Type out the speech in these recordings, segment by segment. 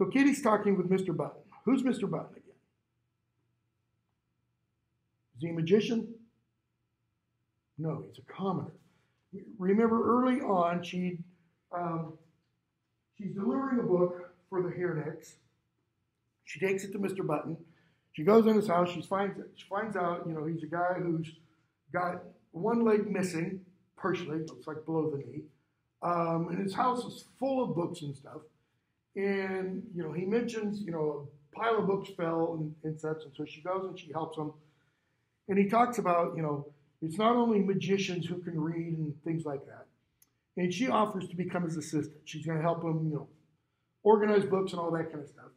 So Kitty's talking with Mr. Button. Who's Mr. Button again? Is he a magician? No, he's a commoner. Remember early on, she um, she's delivering a book for the Hyrneks. She takes it to Mr. Button. She goes in his house. She finds she finds out, you know, he's a guy who's got one leg missing, partially, looks like below the knee. Um, and his house is full of books and stuff. And, you know, he mentions, you know, a pile of books fell and, and such. And so she goes and she helps him. And he talks about, you know, it's not only magicians who can read and things like that. And she offers to become his assistant. She's going to help him, you know, organize books and all that kind of stuff.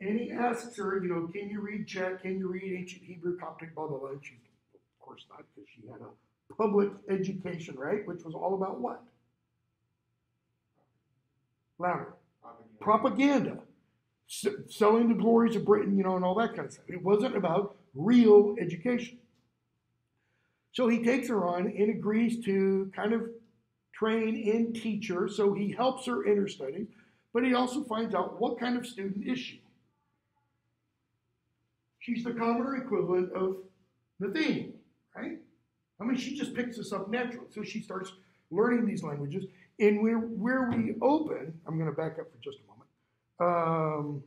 And he asks her, you know, can you read Czech? Can you read ancient Hebrew, Coptic, blah, blah, blah. And she's, of course not, because she had a public education, right? Which was all about what? Louder. Propaganda. S- selling the glories of Britain, you know, and all that kind of stuff. It wasn't about real education. So he takes her on and agrees to kind of train and teach her. So he helps her in her studies, but he also finds out what kind of student is she. She's the commoner equivalent of Nathaniel, right? I mean, she just picks this up naturally. So she starts learning these languages. And where, where we open, I'm going to back up for just a moment. Um,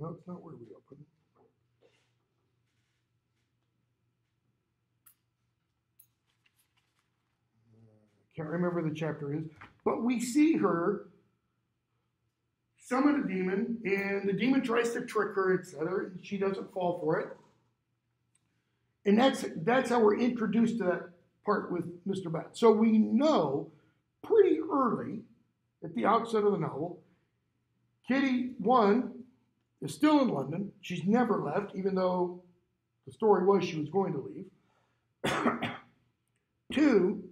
no, it's not where we open. I can't remember the chapter is, but we see her summon a demon, and the demon tries to trick her, etc. She doesn't fall for it. And that's that's how we're introduced to that part with Mr. Bat. So we know early at the outset of the novel, Kitty one is still in London. She's never left, even though the story was she was going to leave. Two,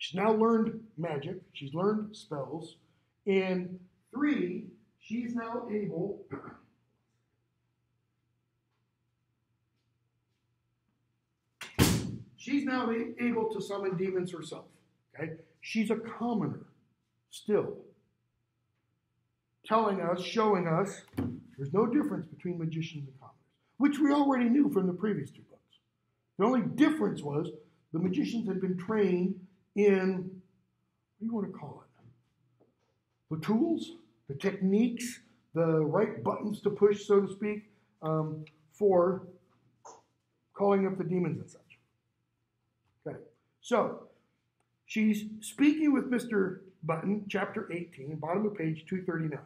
She's now learned magic, she's learned spells. And three, she's now able she's now able to summon demons herself. Okay? She's a commoner still. Telling us, showing us, there's no difference between magicians and commoners, which we already knew from the previous two books. The only difference was the magicians had been trained in, what do you want to call it? The tools, the techniques, the right buttons to push, so to speak, um, for calling up the demons and such. Okay, so she's speaking with Mr. Button, chapter 18, bottom of page 239.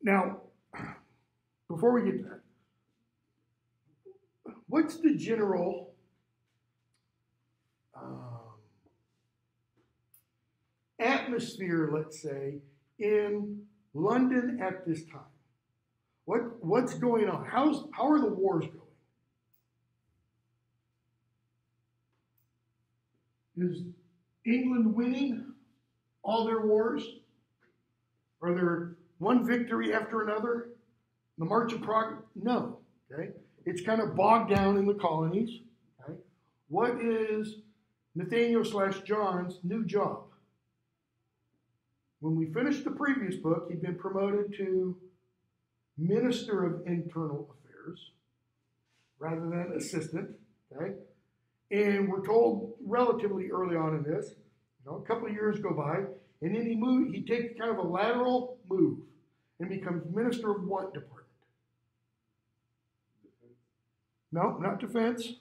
Now, before we get to that, what's the general um, atmosphere, let's say, in London at this time? What, what's going on? How's, how are the wars going? Is England winning all their wars? Are there one victory after another? The March of Progress? No. Okay. It's kind of bogged down in the colonies. Okay. What is Nathaniel slash John's new job. When we finished the previous book, he'd been promoted to Minister of Internal Affairs rather than assistant. Okay? And we're told relatively early on in this, you know, a couple of years go by, and then he move, he takes kind of a lateral move and becomes minister of what department? No, not defense.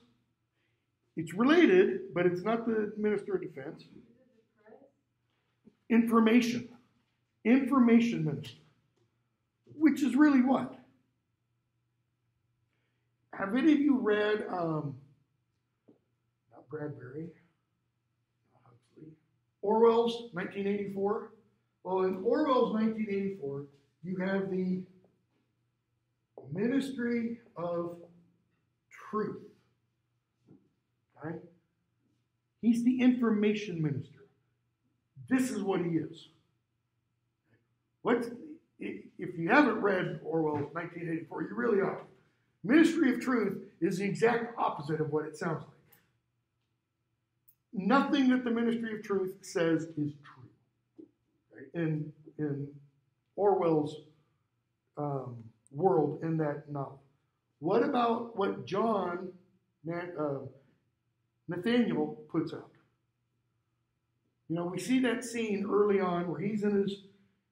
It's related, but it's not the Minister of Defense. Information. Information Minister. Which is really what? Have any of you read, um, Bradbury, Huxley, Orwell's 1984? Well, in Orwell's 1984, you have the Ministry of Truth. Right? He's the information minister. This is what he is. What's, if you haven't read Orwell's 1984, you really ought. Ministry of Truth is the exact opposite of what it sounds like. Nothing that the Ministry of Truth says is true. in in Orwell's um, world in that novel. What about what John uh, Nathaniel puts out? You know, we see that scene early on where he's in his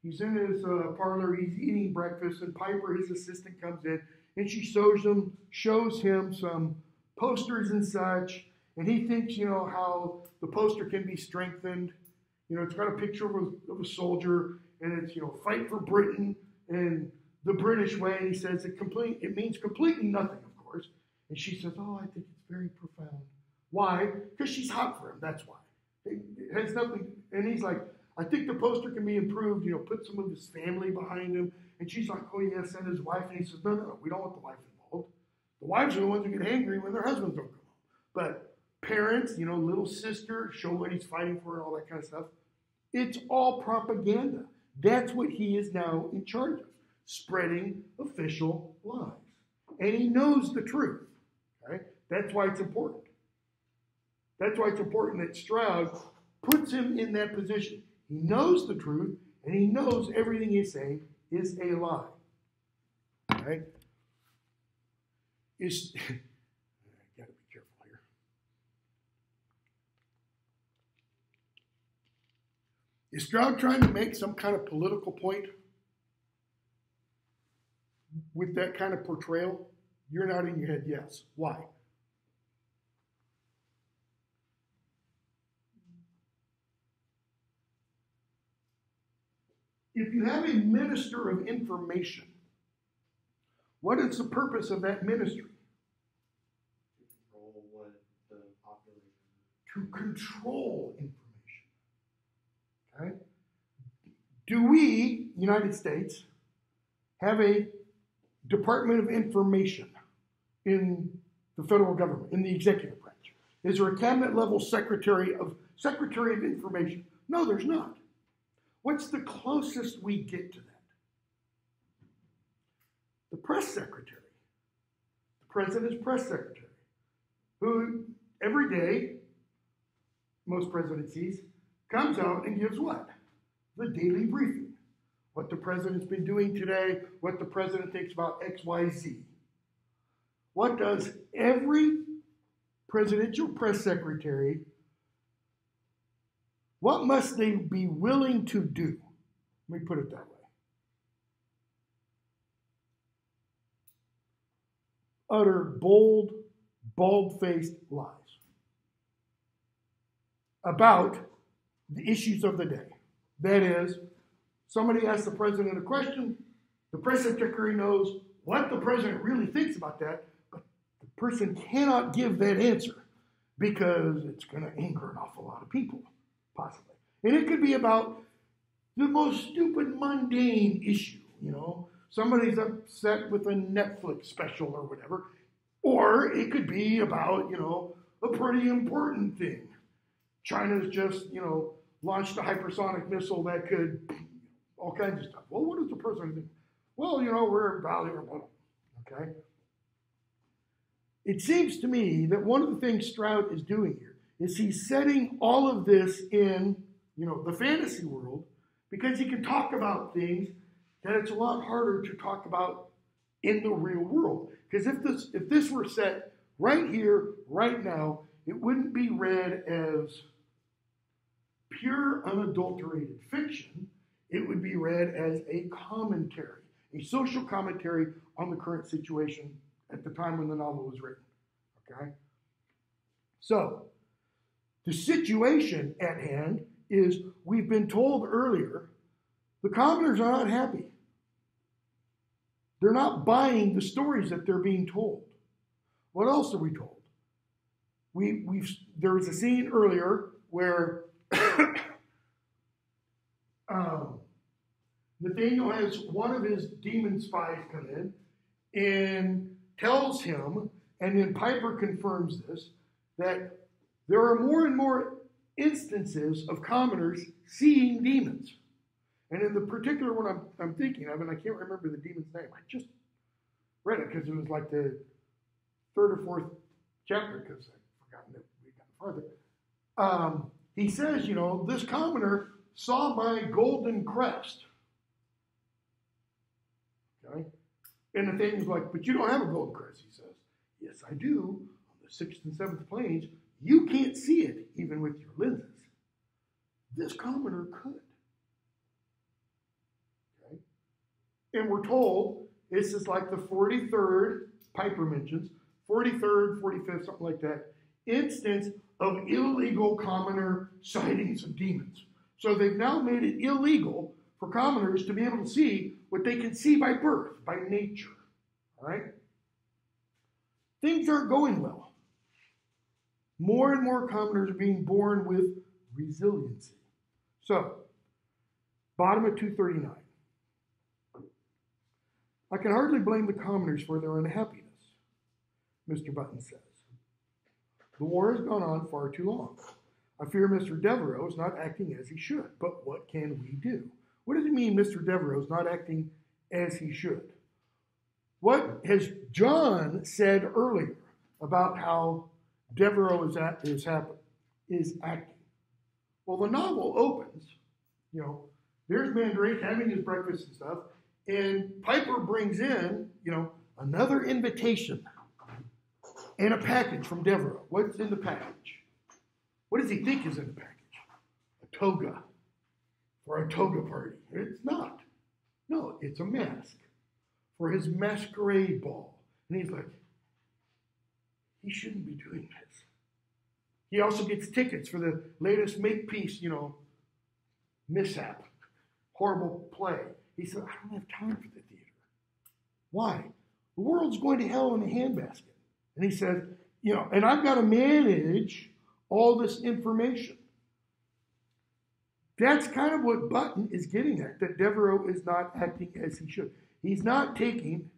he's in his uh, parlor, he's eating breakfast, and Piper, his assistant, comes in and she shows him shows him some posters and such, and he thinks, you know, how the poster can be strengthened. You know, it's got a picture of a, of a soldier, and it's you know, fight for Britain and the British way. And he says it complete it means completely nothing, of course. And she says, oh, I think it's very profound. Why? Because she's hot for him. That's why. It, has nothing. And he's like, I think the poster can be improved. You know, put some of his family behind him. And she's like, oh yes, and his wife. And he says, no, no, no, we don't want the wife involved. The wives are the ones who get angry when their husbands don't come home. But parents, you know, little sister, show what he's fighting for and all that kind of stuff. It's all propaganda. That's what he is now in charge of, spreading official lies. And he knows the truth. Okay? That's why it's important. That's why it's important that Stroud puts him in that position. He knows the truth, and he knows everything he's saying is a lie. Right? Is gotta be careful here. Is Stroud trying to make some kind of political point with that kind of portrayal? You're nodding your head yes. Why? If you have a minister of information, what is the purpose of that ministry? control what the population. To control information. Okay? Do we, United States, have a Department of Information in the federal government, in the executive branch? Is there a cabinet level secretary of secretary of information? No, there's not. What's the closest we get to that? The press secretary. The president's press secretary, who every day, most presidencies, comes out and gives what? The daily briefing. What the president's been doing today, what the president thinks about XYZ. What does every presidential press secretary what must they be willing to do? Let me put it that way. Utter bold, bald faced lies about the issues of the day. That is, somebody asks the president a question, the press secretary knows what the president really thinks about that, but the person cannot give that answer because it's going to anger an awful lot of people possibly. And it could be about the most stupid, mundane issue, you know. Somebody's upset with a Netflix special or whatever. Or it could be about, you know, a pretty important thing. China's just, you know, launched a hypersonic missile that could, all kinds of stuff. Well, what does the president think? Well, you know, we're valuable. Okay? It seems to me that one of the things Stroud is doing here is he's setting all of this in, you know, the fantasy world because he can talk about things that it's a lot harder to talk about in the real world. Because if this if this were set right here, right now, it wouldn't be read as pure unadulterated fiction. It would be read as a commentary, a social commentary on the current situation at the time when the novel was written. Okay? So, the situation at hand is we've been told earlier the commoners are not happy. They're not buying the stories that they're being told. What else are we told? We, we've, there was a scene earlier where um, Nathaniel has one of his demon spies come in and tells him, and then Piper confirms this, that there are more and more instances of commoners seeing demons. And in the particular one I'm, I'm thinking of, and I can't remember the demon's name, I just read it because it was like the third or fourth chapter because I've forgotten that we got farther. Um, he says, you know, this commoner saw my golden crest. Okay? And the thing is like, but you don't have a golden crest, he says. Yes, I do. On the sixth and seventh planes, you can't see it even with your lenses. This commoner could. Okay? And we're told this is like the 43rd, Piper mentions, 43rd, 45th, something like that, instance of illegal commoner sightings of demons. So they've now made it illegal for commoners to be able to see what they can see by birth, by nature. All right? Things aren't going well. More and more commoners are being born with resiliency. So, bottom of 239. I can hardly blame the commoners for their unhappiness, Mr. Button says. The war has gone on far too long. I fear Mr. Devereaux is not acting as he should. But what can we do? What does it mean Mr. Devereaux is not acting as he should? What has John said earlier about how Devereaux is, at, is, happen, is acting? Well, the novel opens, you know, there's Mandrake having his breakfast and stuff, and Piper brings in, you know, another invitation and a package from Devereaux. What's in the package? What does he think is in the package? A toga for a toga party. It's not. No, it's a mask for his masquerade ball. And he's like, he shouldn't be doing this. He also gets tickets for the latest Makepeace, you know, mishap, horrible play. He said, I don't have time for the theater. Why? The world's going to hell in a handbasket. And he said, you know, and I've got to manage all this information. That's kind of what Button is getting at, that Devereaux is not acting as he should. He's not taking,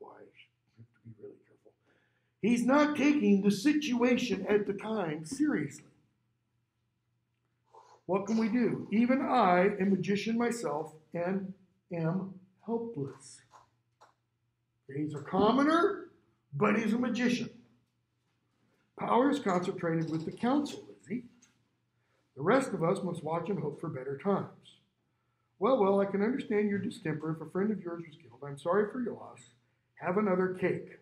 boy, I have to be really careful. He's not taking the situation at the time seriously. What can we do? Even I, a magician myself, and am helpless. He's a commoner, but he's a magician. Power is concentrated with the council, is he? The rest of us must watch and hope for better times. Well, well, I can understand your distemper. If a friend of yours was killed, I'm sorry for your loss. Have another cake.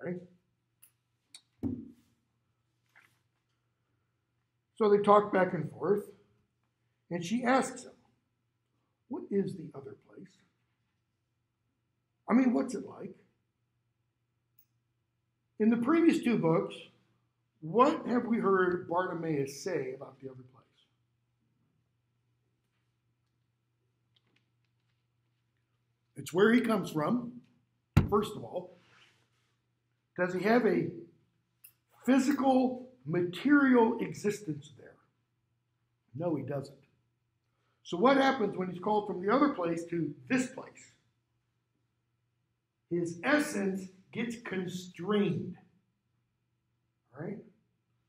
Okay? So they talk back and forth, and she asks him, What is the other place? I mean, what's it like? In the previous two books, what have we heard Bartimaeus say about the other place? It's where he comes from, first of all. Does he have a physical, material existence there? No, he doesn't. So, what happens when he's called from the other place to this place? His essence gets constrained. Right?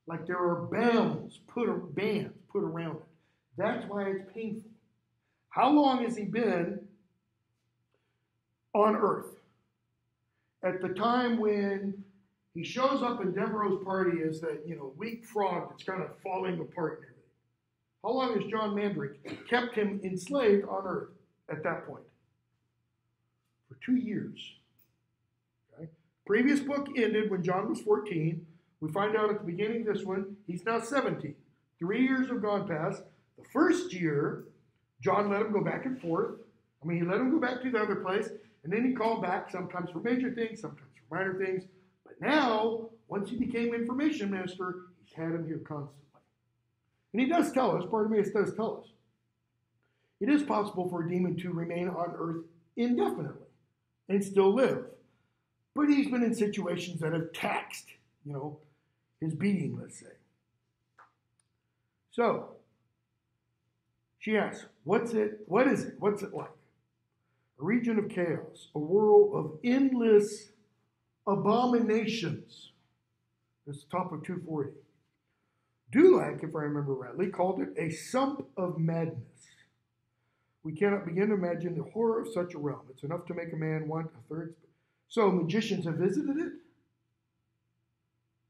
Like there are bounds put bands put around it. That's why it's painful. How long has he been on earth? At the time when he shows up in Devereaux's party as that, you know, weak frog that's kind of falling apart and everything. How long has John Mandrake kept him enslaved on earth at that point? For two years. Previous book ended when John was 14. We find out at the beginning of this one, he's now 17. Three years have gone past. The first year, John let him go back and forth. I mean, he let him go back to the other place, and then he called back sometimes for major things, sometimes for minor things. But now, once he became information minister, he's had him here constantly. And he does tell us, Bartimaeus does tell us, it is possible for a demon to remain on earth indefinitely and still live. But he's been in situations that have taxed, you know, his being, let's say. So, she asks, what's it, what is it? What's it like? A region of chaos, a world of endless abominations. This is top of 240. Dulac, if I remember rightly, called it a sump of madness. We cannot begin to imagine the horror of such a realm. It's enough to make a man want a third. So magicians have visited it.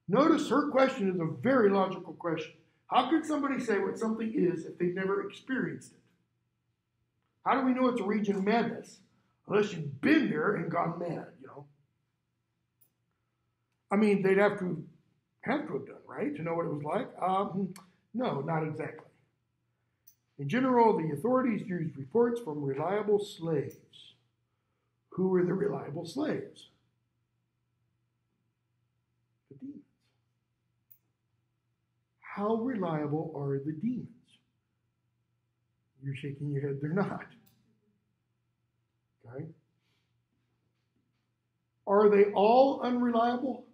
Notice her question is a very logical question. How could somebody say what something is if they've never experienced it? How do we know it's a region of madness? Unless you've been there and gone mad, you know. I mean, they'd have to have to have done, right? To know what it was like? Um, no, not exactly. In general, the authorities used reports from reliable slaves. Who were the reliable slaves? The demons. How reliable are the demons? You're shaking your head, they're not. Okay? Are they all unreliable?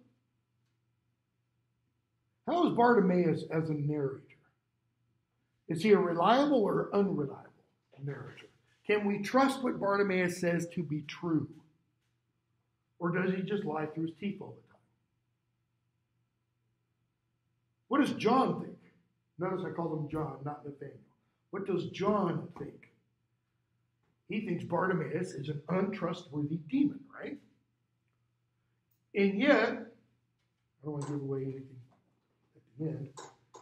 How is Bartimaeus as a narrator? Is he a reliable or unreliable narrator? Can we trust what Bartimaeus says to be true? Or does he just lie through his teeth all the time? What does John think? Notice I call him John, not Nathaniel. What does John think? He thinks Bartimaeus is an untrustworthy demon, right? And yet, I don't want to give away anything at the end.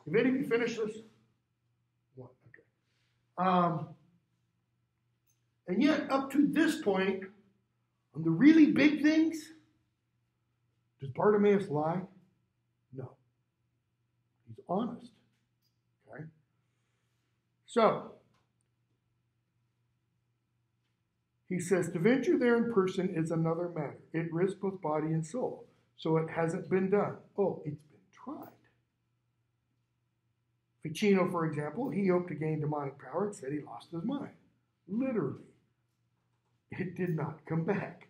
Have any of you finished this? One, okay. Um, and yet, up to this point, on the really big things, does Bartimaeus lie? No. He's honest. Okay? So, he says to venture there in person is another matter. It risks both body and soul. So it hasn't been done. Oh, it's been tried. Ficino, for example, he hoped to gain demonic power and said he lost his mind. Literally. It did not come back.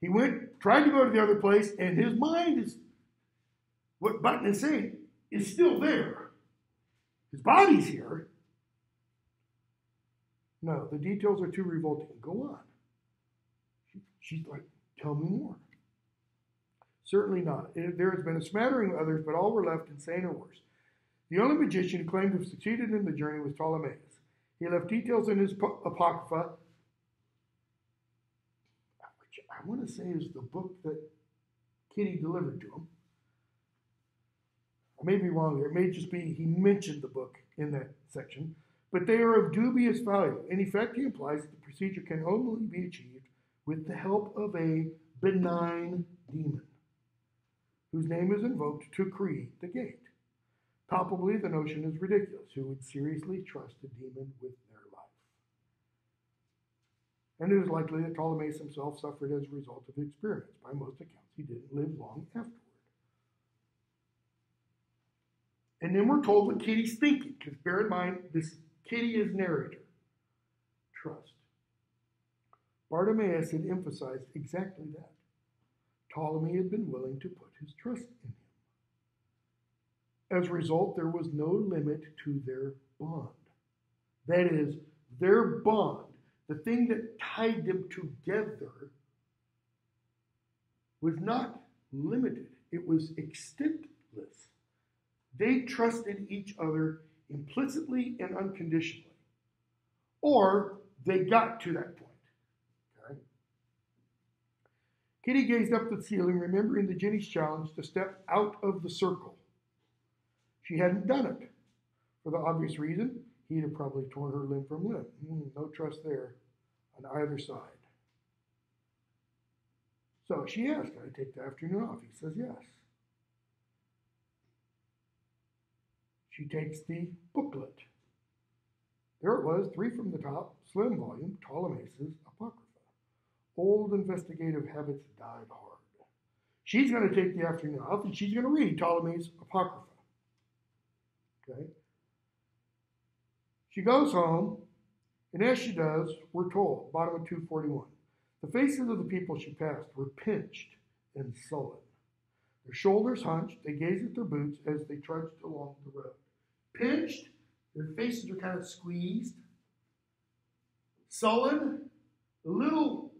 He went, tried to go to the other place, and his mind is, what Button is saying, is still there. His body's here. No, the details are too revolting. Go on. She, she's like, tell me more. Certainly not. Eh, there has been a smattering of others, but all were left insane or worse. The only magician who claimed to have succeeded in the journey was Ptolemaeus. He left details in his Apocrypha, I want to say is the book that Kitty delivered to him. I may be wrong here. It may just be he mentioned the book in that section, but they are of dubious value. In effect, he implies that the procedure can only be achieved with the help of a benign demon, whose name is invoked to create the gate. Palpably, the notion is ridiculous. Who would seriously trust a demon with? And it is likely that Ptolemaeus himself suffered as a result of the experiments. By most accounts, he didn't live long afterward. And then we're told what Kitty's thinking, because bear in mind, this Kitty is narrator. Trust. Bartimaeus had emphasized exactly that. Ptolemy had been willing to put his trust in him. As a result, there was no limit to their bond. That is, their bond, the thing that tied them together, was not limited, it was extentless. They trusted each other implicitly and unconditionally. Or they got to that point. Kitty gazed up the ceiling, remembering the djinni's challenge to step out of the circle. She hadn't done it. For the obvious reason, he'd have probably torn her limb from limb. Mm, no trust there on either side. So she asked, Can I take the afternoon off? He says yes. She takes the booklet. There it was, three from the top, slim volume, Ptolemaeus' Apocrypha. Old investigative habits died hard. She's going to take the afternoon off and she's going to read Ptolemy's Apocrypha. Okay? She goes home, and as she does, we're told, bottom of 241, the faces of the people she passed were pinched and sullen. Their shoulders hunched, they gazed at their boots as they trudged along the road. Pinched, their faces are kind of squeezed. Sullen, a little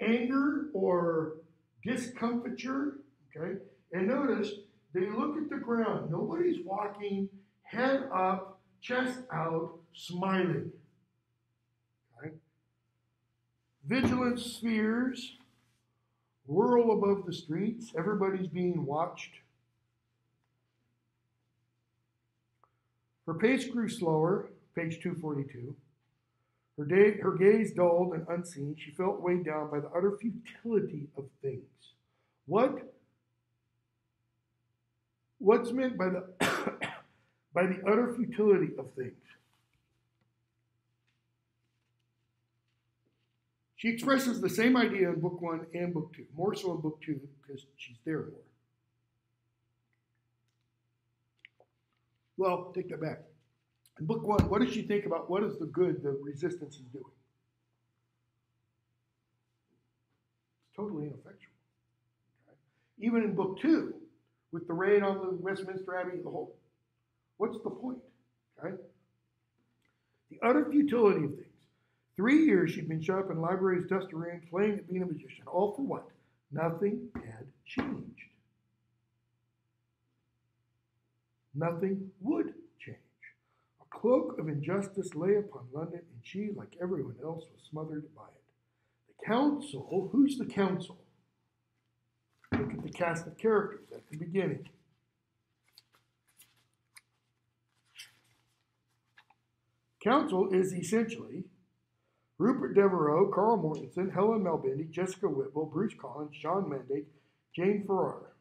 anger or discomfiture, okay? And notice they look at the ground. Nobody's walking head up, chest out, smiling. Okay? Vigilant spheres whirl above the streets. Everybody's being watched. Her pace grew slower, page 242. Her, day, her gaze dulled and unseen. She felt weighed down by the utter futility of things. What? What's meant by the by the utter futility of things? She expresses the same idea in book one and book two, more so in book two because she's there more. Well, take that back. In book one, what does she think about what is the good the resistance is doing? It's totally ineffectual. Okay? Even in book two, with the raid on the Westminster Abbey, the whole, what's the point? Okay? The utter futility of things. Three years she'd been shut up in libraries, dusty rooms, playing at being a magician. All for what? Nothing had changed. Nothing would change. A cloak of injustice lay upon London, and she, like everyone else, was smothered by it. The council, who's the council? Look at the cast of characters at the beginning. Council is essentially Rupert Devereaux, Carl Mortensen, Helen Malbindi, Jessica Whitwell, Bruce Collins, John Mandrake, Jane Farrar.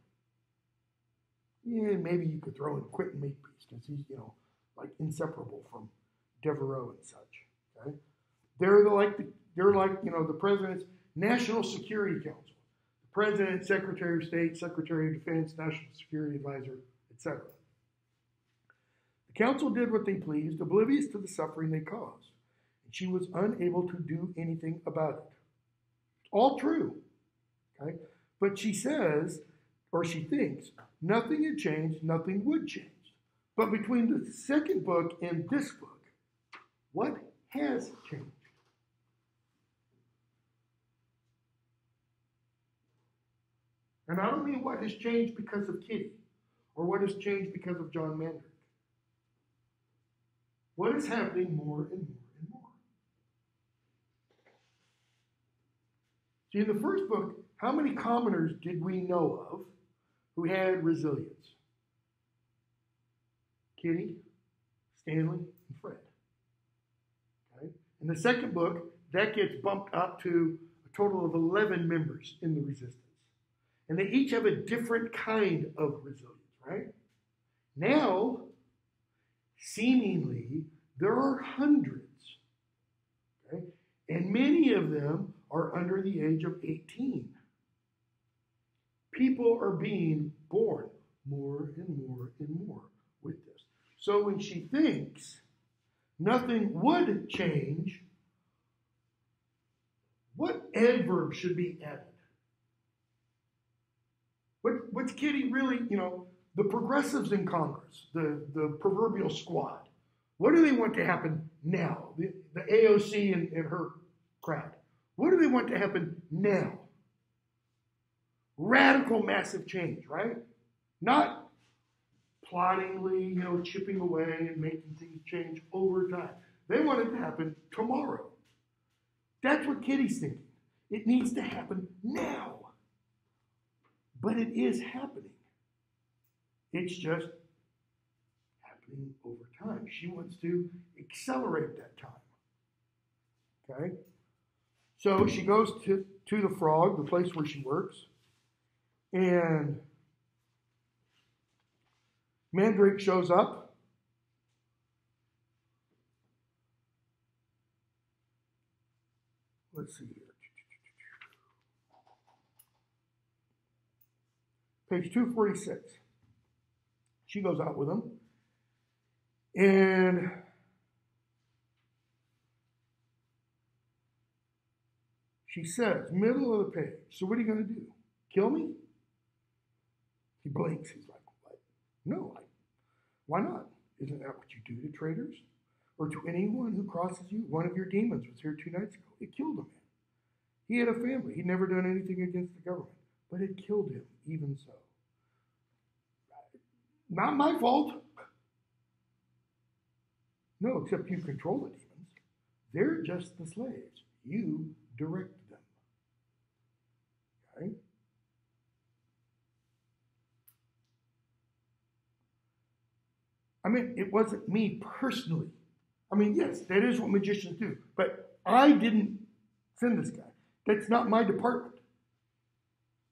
Yeah, maybe you could throw in Quentin Makepeace because he's, you know, like inseparable from Devereaux and such. Okay, they're the, like the, they're like you know the president's National Security Council, the president, Secretary of State, Secretary of Defense, National Security Advisor, etc. The council did what they pleased, oblivious to the suffering they caused she was unable to do anything about it. All true. Okay? But she says, or she thinks, nothing had changed, nothing would change. But between the second book and this book, what has changed? And I don't mean what has changed because of Kitty or what has changed because of John Mandrake. What is happening more and more? See, in the first book, how many commoners did we know of who had resilience? Kitty, Stanley, and Fred. Okay? In the second book, that gets bumped up to a total of 11 members in the resistance. And they each have a different kind of resilience, right? Now, seemingly, there are hundreds. Okay? And many of them are under the age of 18. People are being born more and more and more with this. So when she thinks nothing would change, what adverb should be added? What, what's Kitty really, you know, the progressives in Congress, the, the proverbial squad, what do they want to happen now? The, the AOC and, and her crowd. What do they want to happen now? Radical, massive change, right? Not ploddingly, you know, chipping away and making things change over time. They want it to happen tomorrow. That's what Kitty's thinking. It needs to happen now. But it is happening. It's just happening over time. She wants to accelerate that time. Okay? So she goes to, to the frog, the place where she works, and Mandrake shows up. Let's see here. Page 246. She goes out with him. And she says, middle of the page, so what are you going to do? Kill me? He blinks. He's like, what? No, I, why not? Isn't that what you do to traitors? Or to anyone who crosses you? One of your demons was here two nights ago. It killed a man. He had a family. He'd never done anything against the government, but it killed him, even so. Not my fault. No, except you control the demons. They're just the slaves. You direct them. Okay? I mean, it wasn't me personally. I mean, yes, that is what magicians do, but I didn't send this guy. That's not my department.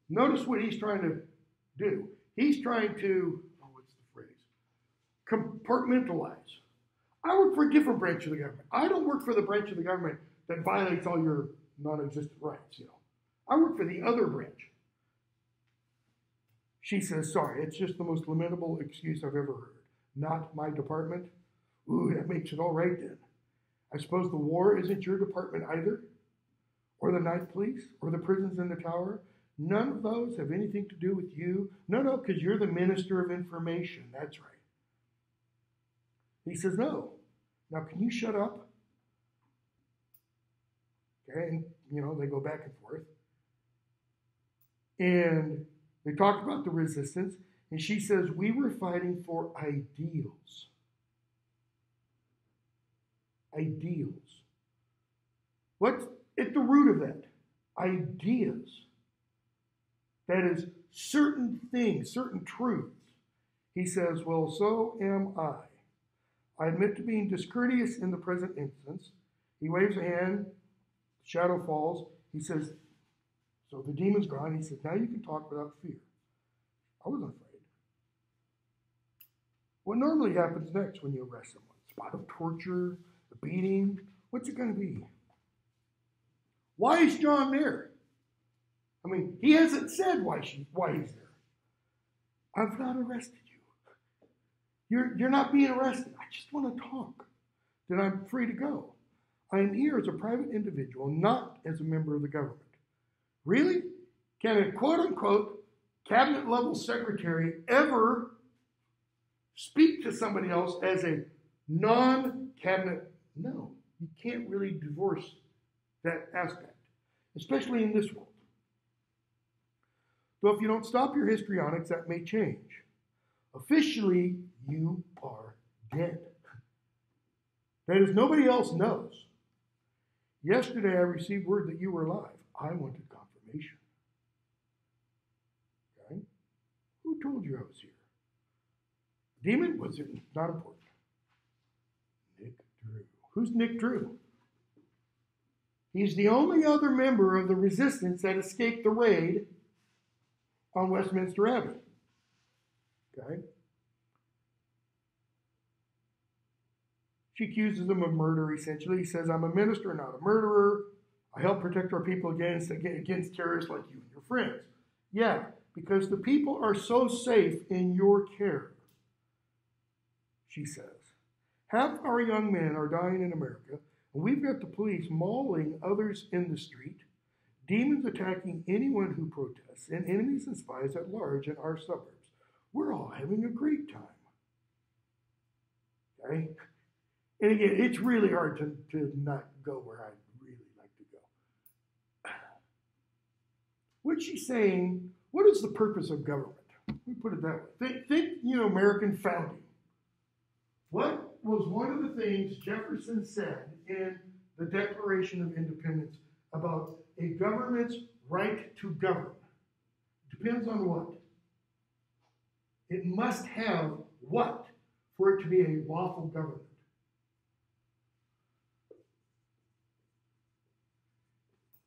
Notice what he's trying to do. He's trying to, oh, what's the phrase? Compartmentalize. I work for a different branch of the government. I don't work for the branch of the government that violates all your non-existent rights, you know. I work for the other branch. She says, sorry, it's just the most lamentable excuse I've ever heard. Not my department? Ooh, that makes it all right then. I suppose the war isn't your department either? Or the night police? Or the prisons in the tower? None of those have anything to do with you. No, no, because you're the minister of information. That's right. He says, no. Now, can you shut up? Okay, and, you know, they go back and forth. And they talk about the resistance, and she says, We were fighting for ideals. Ideals. What's at the root of that? Ideas. That is, certain things, certain truths. He says, Well, so am I. I admit to being discourteous in the present instance. He waves a hand, shadow falls. He says, So the demon's gone. He says, Now you can talk without fear. I wasn't afraid. What normally happens next when you arrest someone? Spot of torture, the beating. What's it going to be? Why is John there? I mean, he hasn't said why she why he's there. I've not arrested you. You're you're not being arrested. I just want to talk. Then I'm free to go. I am here as a private individual, not as a member of the government. Really? Can a quote unquote cabinet level secretary ever speak to somebody else as a non cabinet? No, you can't really divorce that aspect, especially in this world. So if you don't stop your histrionics, that may change. Officially, you are dead. That is, nobody else knows. Yesterday, I received word that you were alive. I wanted confirmation. Okay? Who told you I was here? Demon? Was it not important? Nick Drew. Who's Nick Drew? He's the only other member of the resistance that escaped the raid on Westminster Abbey. Okay? She accuses him of murder, essentially. He says, I'm a minister, not a murderer. I help protect our people against, against terrorists like you and your friends. Yeah, because the people are so safe in your care, she says. Half our young men are dying in America, and we've got the police mauling others in the street, demons attacking anyone who protests, and enemies and spies at large in our suburbs. We're all having a great time. Okay? And again, it's really hard to, to not go where I'd really like to go. What she's saying, what is the purpose of government? Me put it that way. Think, think you know, American founding. What was one of the things Jefferson said in the Declaration of Independence about a government's right to govern? Depends on what? It must have what for it to be a lawful government?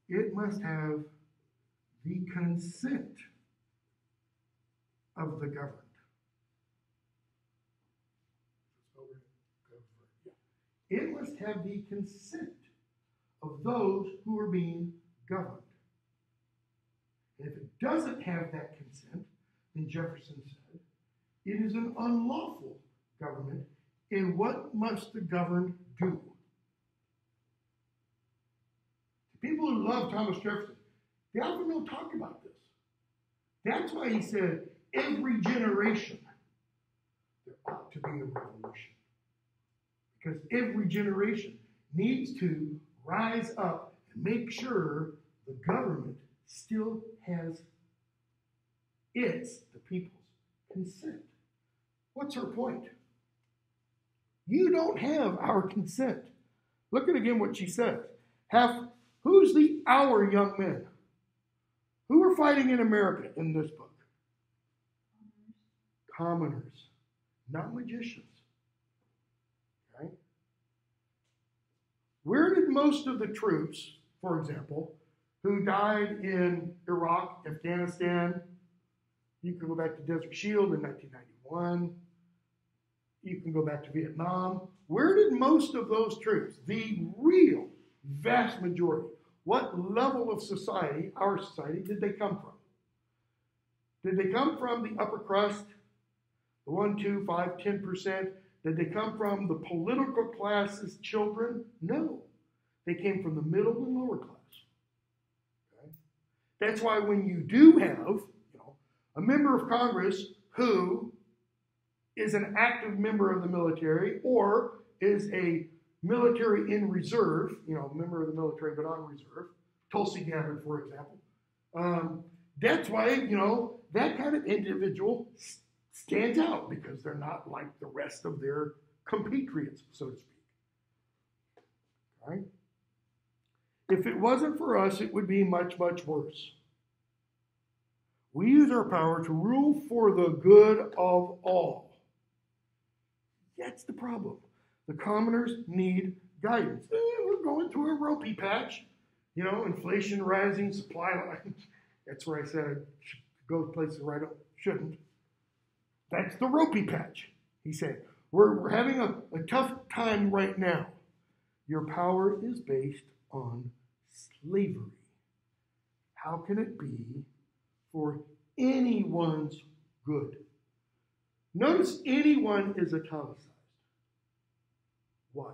It must have the consent of the governed. It must have the consent of those who are being governed. And if it doesn't have that consent, then Jefferson said, it is an unlawful government. And what must the governed do? The People who love Thomas Jefferson, they often don't talk about this. That's why he said, every generation, there ought to be a revolution. Because every generation needs to rise up and make sure the government still has its, the people's, consent. What's her point? You don't have our consent. Look at again what she says. Have who's the our young men? Who are fighting in America in this book? Commoners, not magicians. Where did most of the troops, for example, who died in Iraq, Afghanistan, you can go back to Desert Shield in 1991, you can go back to Vietnam. Where did most of those troops, the real vast majority, what level of society, our society, did they come from? Did they come from the upper crust, the 1, 2, 5, 10%? Did they come from the political class's children? No. They came from the middle and lower class. Okay? That's why when you do have you know, a member of Congress who is an active member of the military or is a military in reserve, you know, member of the military but on reserve, Tulsi Gabbard, for example. Um, that's why, you know, that kind of individual stands out because they're not like the rest of their compatriots, so to speak. Right? If it wasn't for us, it would be much, much worse. We use our power to rule for the good of all. That's the problem. The commoners need guidance. Eh, we're going through a ropey patch. You know, inflation rising, supply lines. That's where I said I should go places where I shouldn't. That's the ropey patch, he said. We're, we're having a, a tough time right now. Your power is based on slavery. How can it be for anyone's good? Notice anyone is italicized. Why?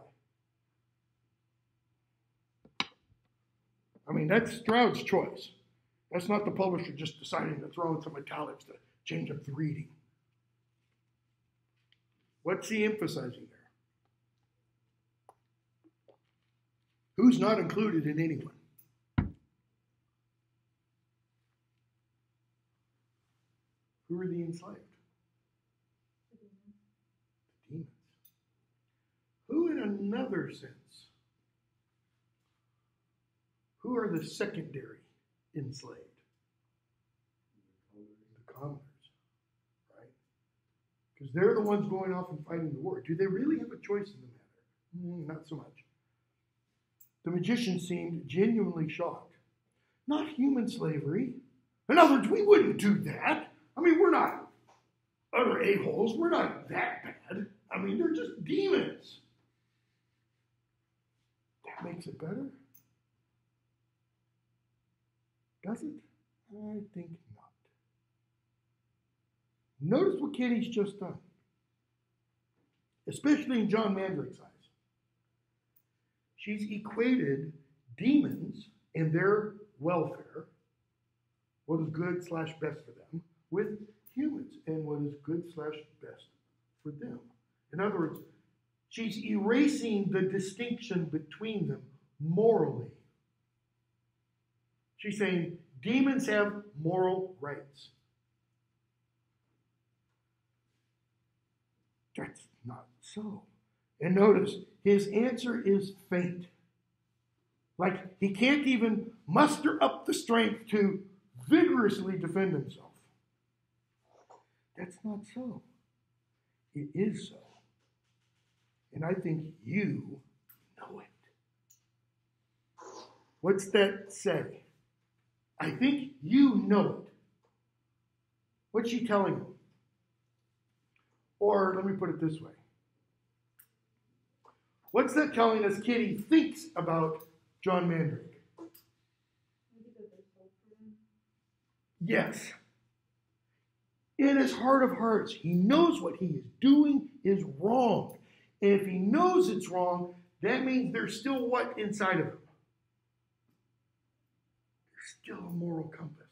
I mean, that's Stroud's choice. That's not the publisher just deciding to throw in some italics to change up the reading. What's he emphasizing there? Who's not included in anyone? Who are the enslaved? The demons. Who, in another sense, who are the secondary enslaved? The commoners? Because they're the ones going off and fighting the war. Do they really have a choice in the matter? Mm, not so much. The magician seemed genuinely shocked. Not human slavery. In other words, we wouldn't do that. I mean, we're not utter a-holes. We're not that bad. I mean, they're just demons. That makes it better. Does it? I think. Notice what Kitty's just done, especially in John Mandrake's eyes. She's equated demons and their welfare, what is good slash best for them, with humans and what is good slash best for them. In other words, she's erasing the distinction between them morally. She's saying demons have moral rights. That's not so. And notice, his answer is faint. Like he can't even muster up the strength to vigorously defend himself. That's not so. It is so. And I think you know it. What's that say? I think you know it. What's she telling him? Or let me put it this way. What's that telling us Kitty thinks about John Mandrake? Yes. In his heart of hearts, he knows what he is doing is wrong. And if he knows it's wrong, that means there's still what inside of him? There's still a moral compass.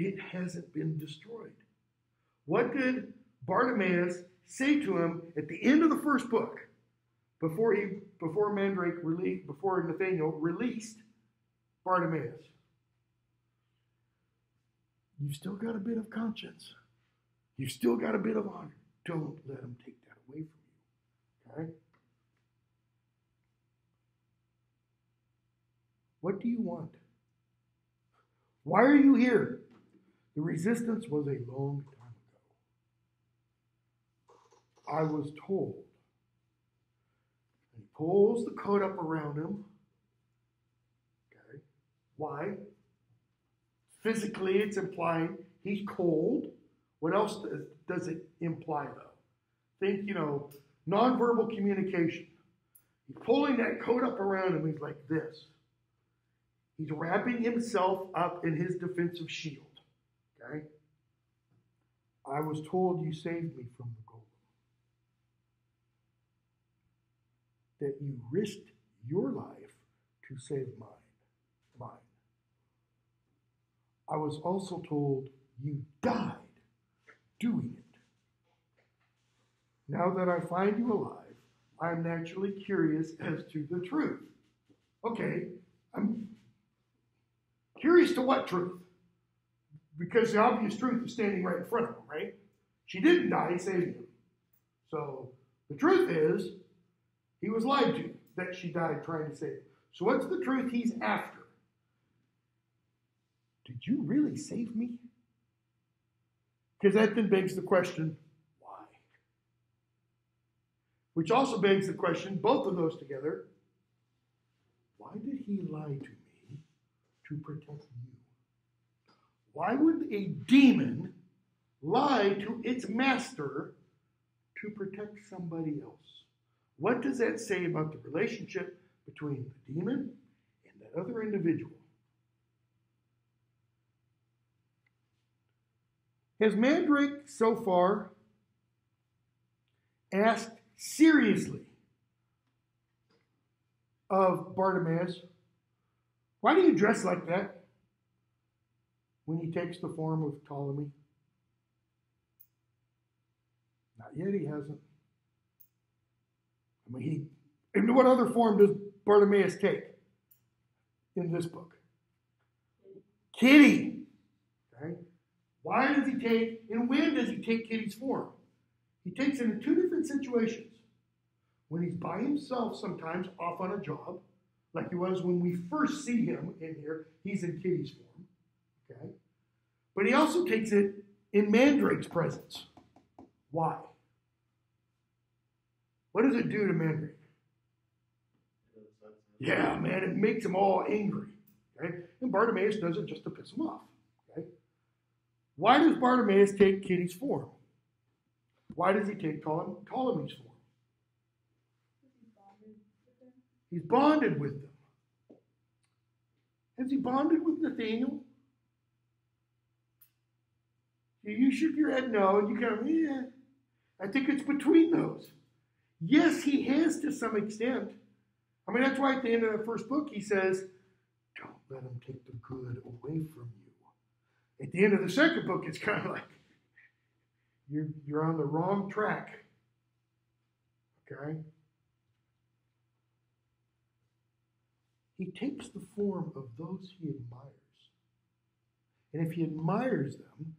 It hasn't been destroyed. What did Bartimaeus say to him at the end of the first book? Before he before Mandrake released before Nathaniel released Bartimaeus. You've still got a bit of conscience. You've still got a bit of honor. Don't let them take that away from you. Okay? What do you want? Why are you here? The resistance was a long time. I was told. He pulls the coat up around him, Okay. Why? Physically, it's implying he's cold. What else does, it imply, though? Think, you know, nonverbal communication. He's pulling that coat up around him. He's like this. He's wrapping himself up in his defensive shield. Okay? I was told you saved me from the golem. That you risked your life to save mine. Mine. I was also told you died doing it. Now that I find you alive, I'm naturally curious as to the truth. Okay, I'm curious to what truth? Because the obvious truth is standing right in front of him, right? She didn't die, he saved him. So the truth is, he was lied to that she died trying to save. So what's the truth he's after? Did you really save me? Because that then begs the question, why? Which also begs the question, both of those together, why did he lie to me to protect you? Why would a demon lie to its master to protect somebody else? What does that say about the relationship between the demon and that other individual? Has Mandrake so far asked seriously of Bartimaeus, why do you dress like that when he takes the form of Ptolemy? Not yet, he hasn't. I mean, he, and what other form does Bartimaeus take in this book? Kitty. Okay? Why does he take, and when does he take Kitty's form? He takes it in two different situations. When he's by himself, sometimes off on a job, like he was when we first see him in here, he's in Kitty's form. Okay? But he also takes it in Mandrake's presence. Why? What does it do to Mandrake? Yeah, man, it makes them all angry. Okay? And Bartimaeus does it just to piss them off. Okay? Why does Bartimaeus take Kitty's form? Why does he take Ptolemy's form? He's bonded with them. Has he bonded with Nathaniel? You shook your head no, and you kind of, yeah. I think it's between those. Yes, he has to some extent. I mean, that's why at the end of the first book he says, Don't let him take the good away from you. At the end of the second book, it's kind of like, You're, you're on the wrong track. Okay? He takes the form of those he admires. And if he admires them,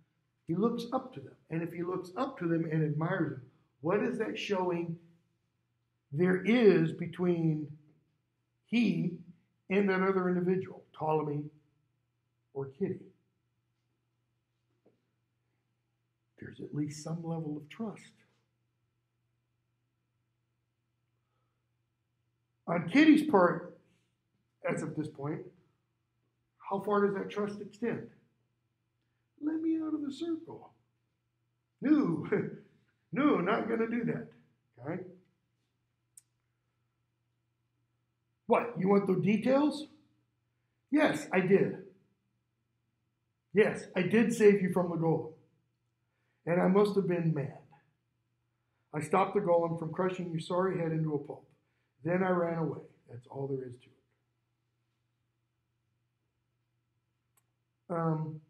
he looks up to them. And if he looks up to them and admires them, what is that showing there is between he and that other individual, Ptolemy or Kitty? There's at least some level of trust. On Kitty's part, as of this point, how far does that trust extend? Let me out of the circle. No, no, not going to do that. Okay? What? You want the details? Yes, I did. Yes, I did save you from the golem. And I must have been mad. I stopped the golem from crushing your sorry head into a pulp. Then I ran away. That's all there is to it. Um,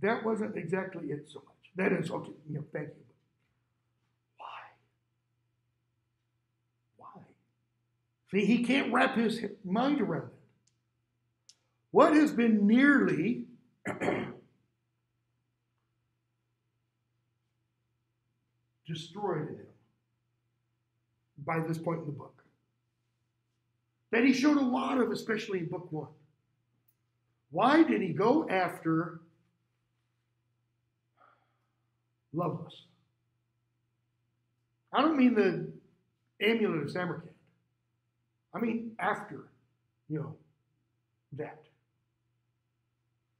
that wasn't exactly it so much. That is, okay, you know, thank you. Why? Why? See, he can't wrap his mind around it. What has been nearly destroyed in him by this point in the book? That he showed a lot of, especially in book one. Why did he go after Lovelace? I don't mean the amulet of Samarkand. I mean after, you know, that?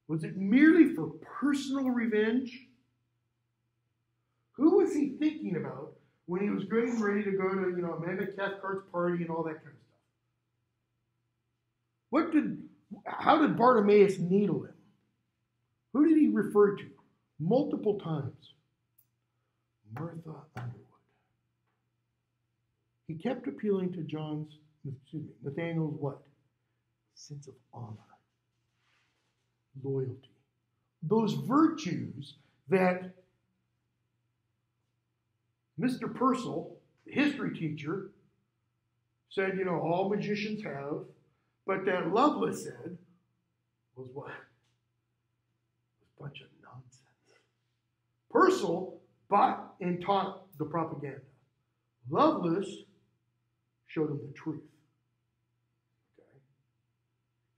Was it merely for personal revenge? Who was he thinking about when he was getting ready to go to, you know, Amanda Cathcart's party and all that kind of stuff? What did, how did Bartimaeus needle him? Who did he refer to? Multiple times. Martha Underwood. He kept appealing to John's, excuse me, Nathaniel's what? Sense of honor, loyalty. Those virtues that Mr. Purcell, the history teacher, said, you know, all magicians have, but that Lovelace said was what? a bunch of nonsense. Purcell bought and taught the propaganda. Lovelace showed him the truth.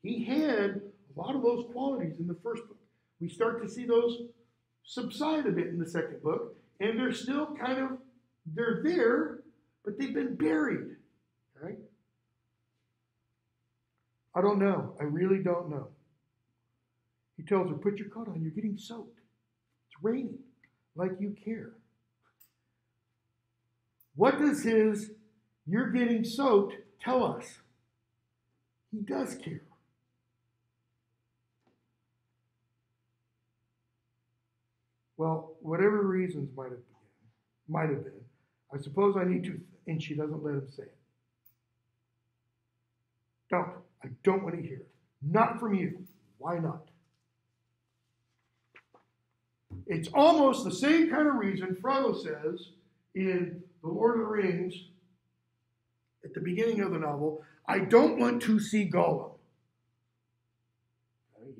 He had a lot of those qualities in the first book. We start to see those subside a bit in the second book, and they're still kind of they're there, but they've been buried. Right? I don't know. I really don't know. He tells her, Put your coat on. You're getting soaked. It's raining. Like you care. What does his you're getting soaked tell us? He does care. Well, whatever reasons might have been, might have been, I suppose I need to, and she doesn't let him say it. Don't. I don't want to hear it. Not from you. Why not? It's almost the same kind of reason Frodo says in The Lord of the Rings at the beginning of the novel I don't want to see Gollum.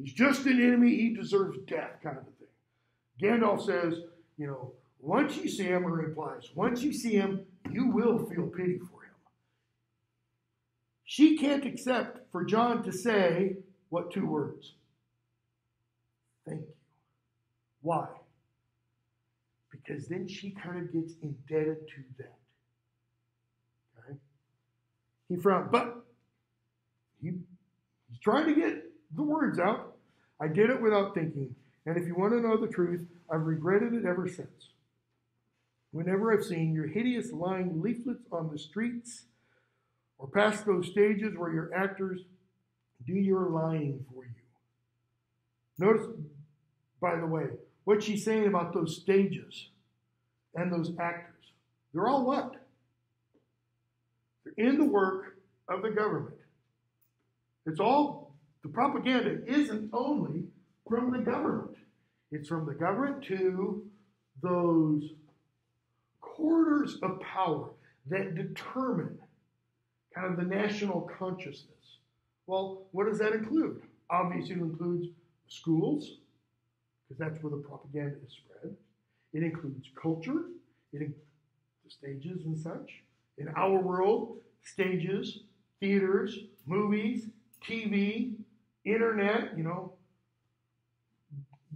He's just an enemy, he deserves death, kind of thing. Gandalf says, you know, once you see him, or replies, once you see him, you will feel pity for him. She can't accept for John to say, what two words? Thank you. Why? Because then she kind of gets indebted to that. Okay? He frowned, but he, he's trying to get the words out. I did it without thinking. And if you want to know the truth, I've regretted it ever since. Whenever I've seen your hideous lying leaflets on the streets or past those stages where your actors do your lying for you. Notice, by the way, what she's saying about those stages and those actors. They're all what? They're in the work of the government. It's all, the propaganda isn't only from the government, it's from the government to those quarters of power that determine kind of the national consciousness. Well, what does that include? Obviously, it includes schools, because that's where the propaganda is spread. It includes culture, it the stages and such. In our world, stages, theaters, movies, TV, internet, you know,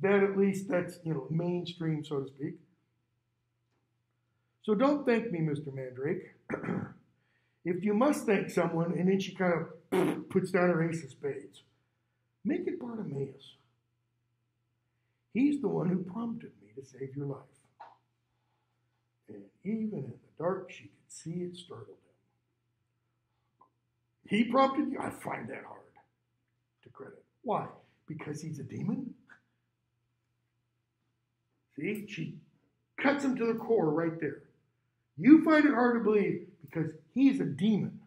that at least that's, you know, mainstream, so to speak. So don't thank me, Mr. Mandrake. if you must thank someone, and then she kind of puts down her ace of spades, make it Bartimaeus. He's the one who prompted me to save your life. And even in the dark, she could see it startled him. He prompted you? I find that hard to credit. Why? Because he's a demon? See, she cuts him to the core right there. You find it hard to believe because he's a demon.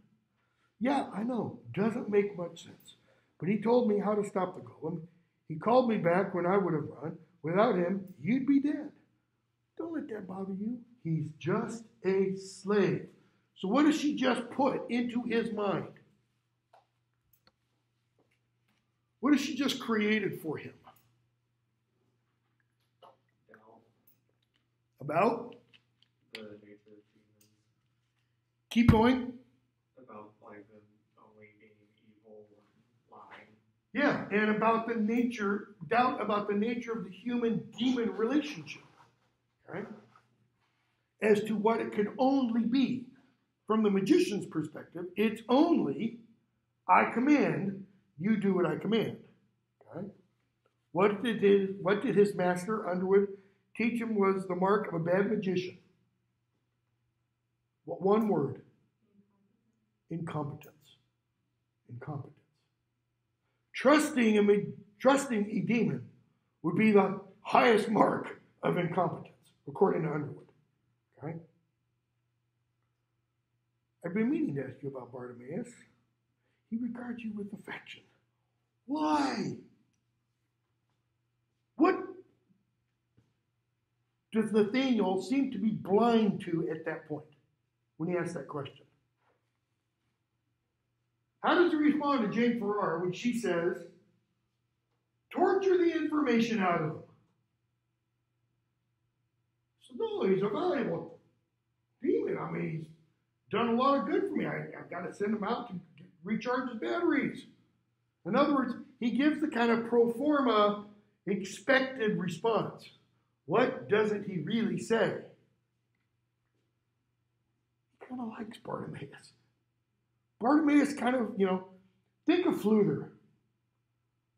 Yeah, I know, doesn't make much sense. But he told me how to stop the golem. He called me back when I would have run. Without him, you'd be dead. Don't let that bother you. He's just a slave. So, what does she just put into his mind? What has she just created for him? About? The nature of humans. Keep going. About like them only being evil and lying. Yeah, and about the nature, doubt about the nature of the human demon relationship. Right? As to what it could only be. From the magician's perspective, it's only, I command you do what I command. Okay? What did his, what did his master Underwood teach him was the mark of a bad magician? What one word? Incompetence. Incompetence. Trusting a, trusting a demon would be the highest mark of incompetence, according to Underwood. Okay? I've been meaning to ask you about Bartimaeus. He regards you with affection. Why? What does Nathaniel seem to be blind to at that point when he asks that question? How does he respond to Jane Farrar when she says, torture the information out of him? So, no, he's a valuable demon. I mean, he's done a lot of good for me. I, have got to send him out to recharge his batteries. In other words, he gives the kind of pro forma expected response. What doesn't he really say? He kind of likes Bartimaeus. Bartimaeus kind of, you know, think of Fflewddur.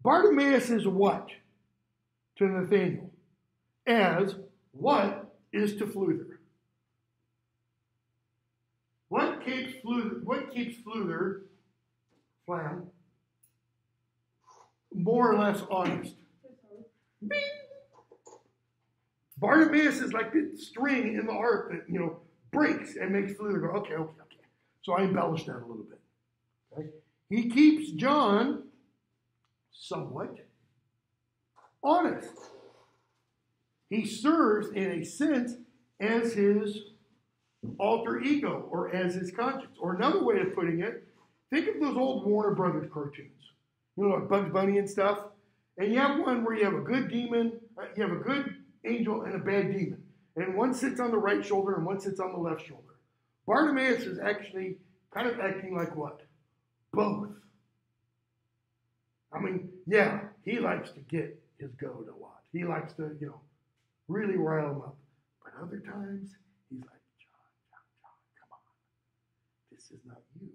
Bartimaeus is what to Nathaniel? As what is to Fflewddur? What keeps Fflewddur, what keeps Fflewddur, Fflam, more or less honest? Bing! Bartimaeus is like the string in the harp that, you know, breaks and makes Fflewddur go, okay, okay, okay. So I embellish that a little bit. Okay? He keeps John somewhat honest. He serves, in a sense, as his alter ego or as his conscience. Or another way of putting it, think of those old Warner Brothers cartoons, you know, like Bugs Bunny and stuff. And you have one where you have a good demon, uh, you have a good angel and a bad demon. And one sits on the right shoulder and one sits on the left shoulder. Bartimaeus is actually kind of acting like what? Both. I mean, yeah, he likes to get his goat a lot. He likes to, you know, really rile him up. But other times, he's like, John, John, John, come on. This is not you.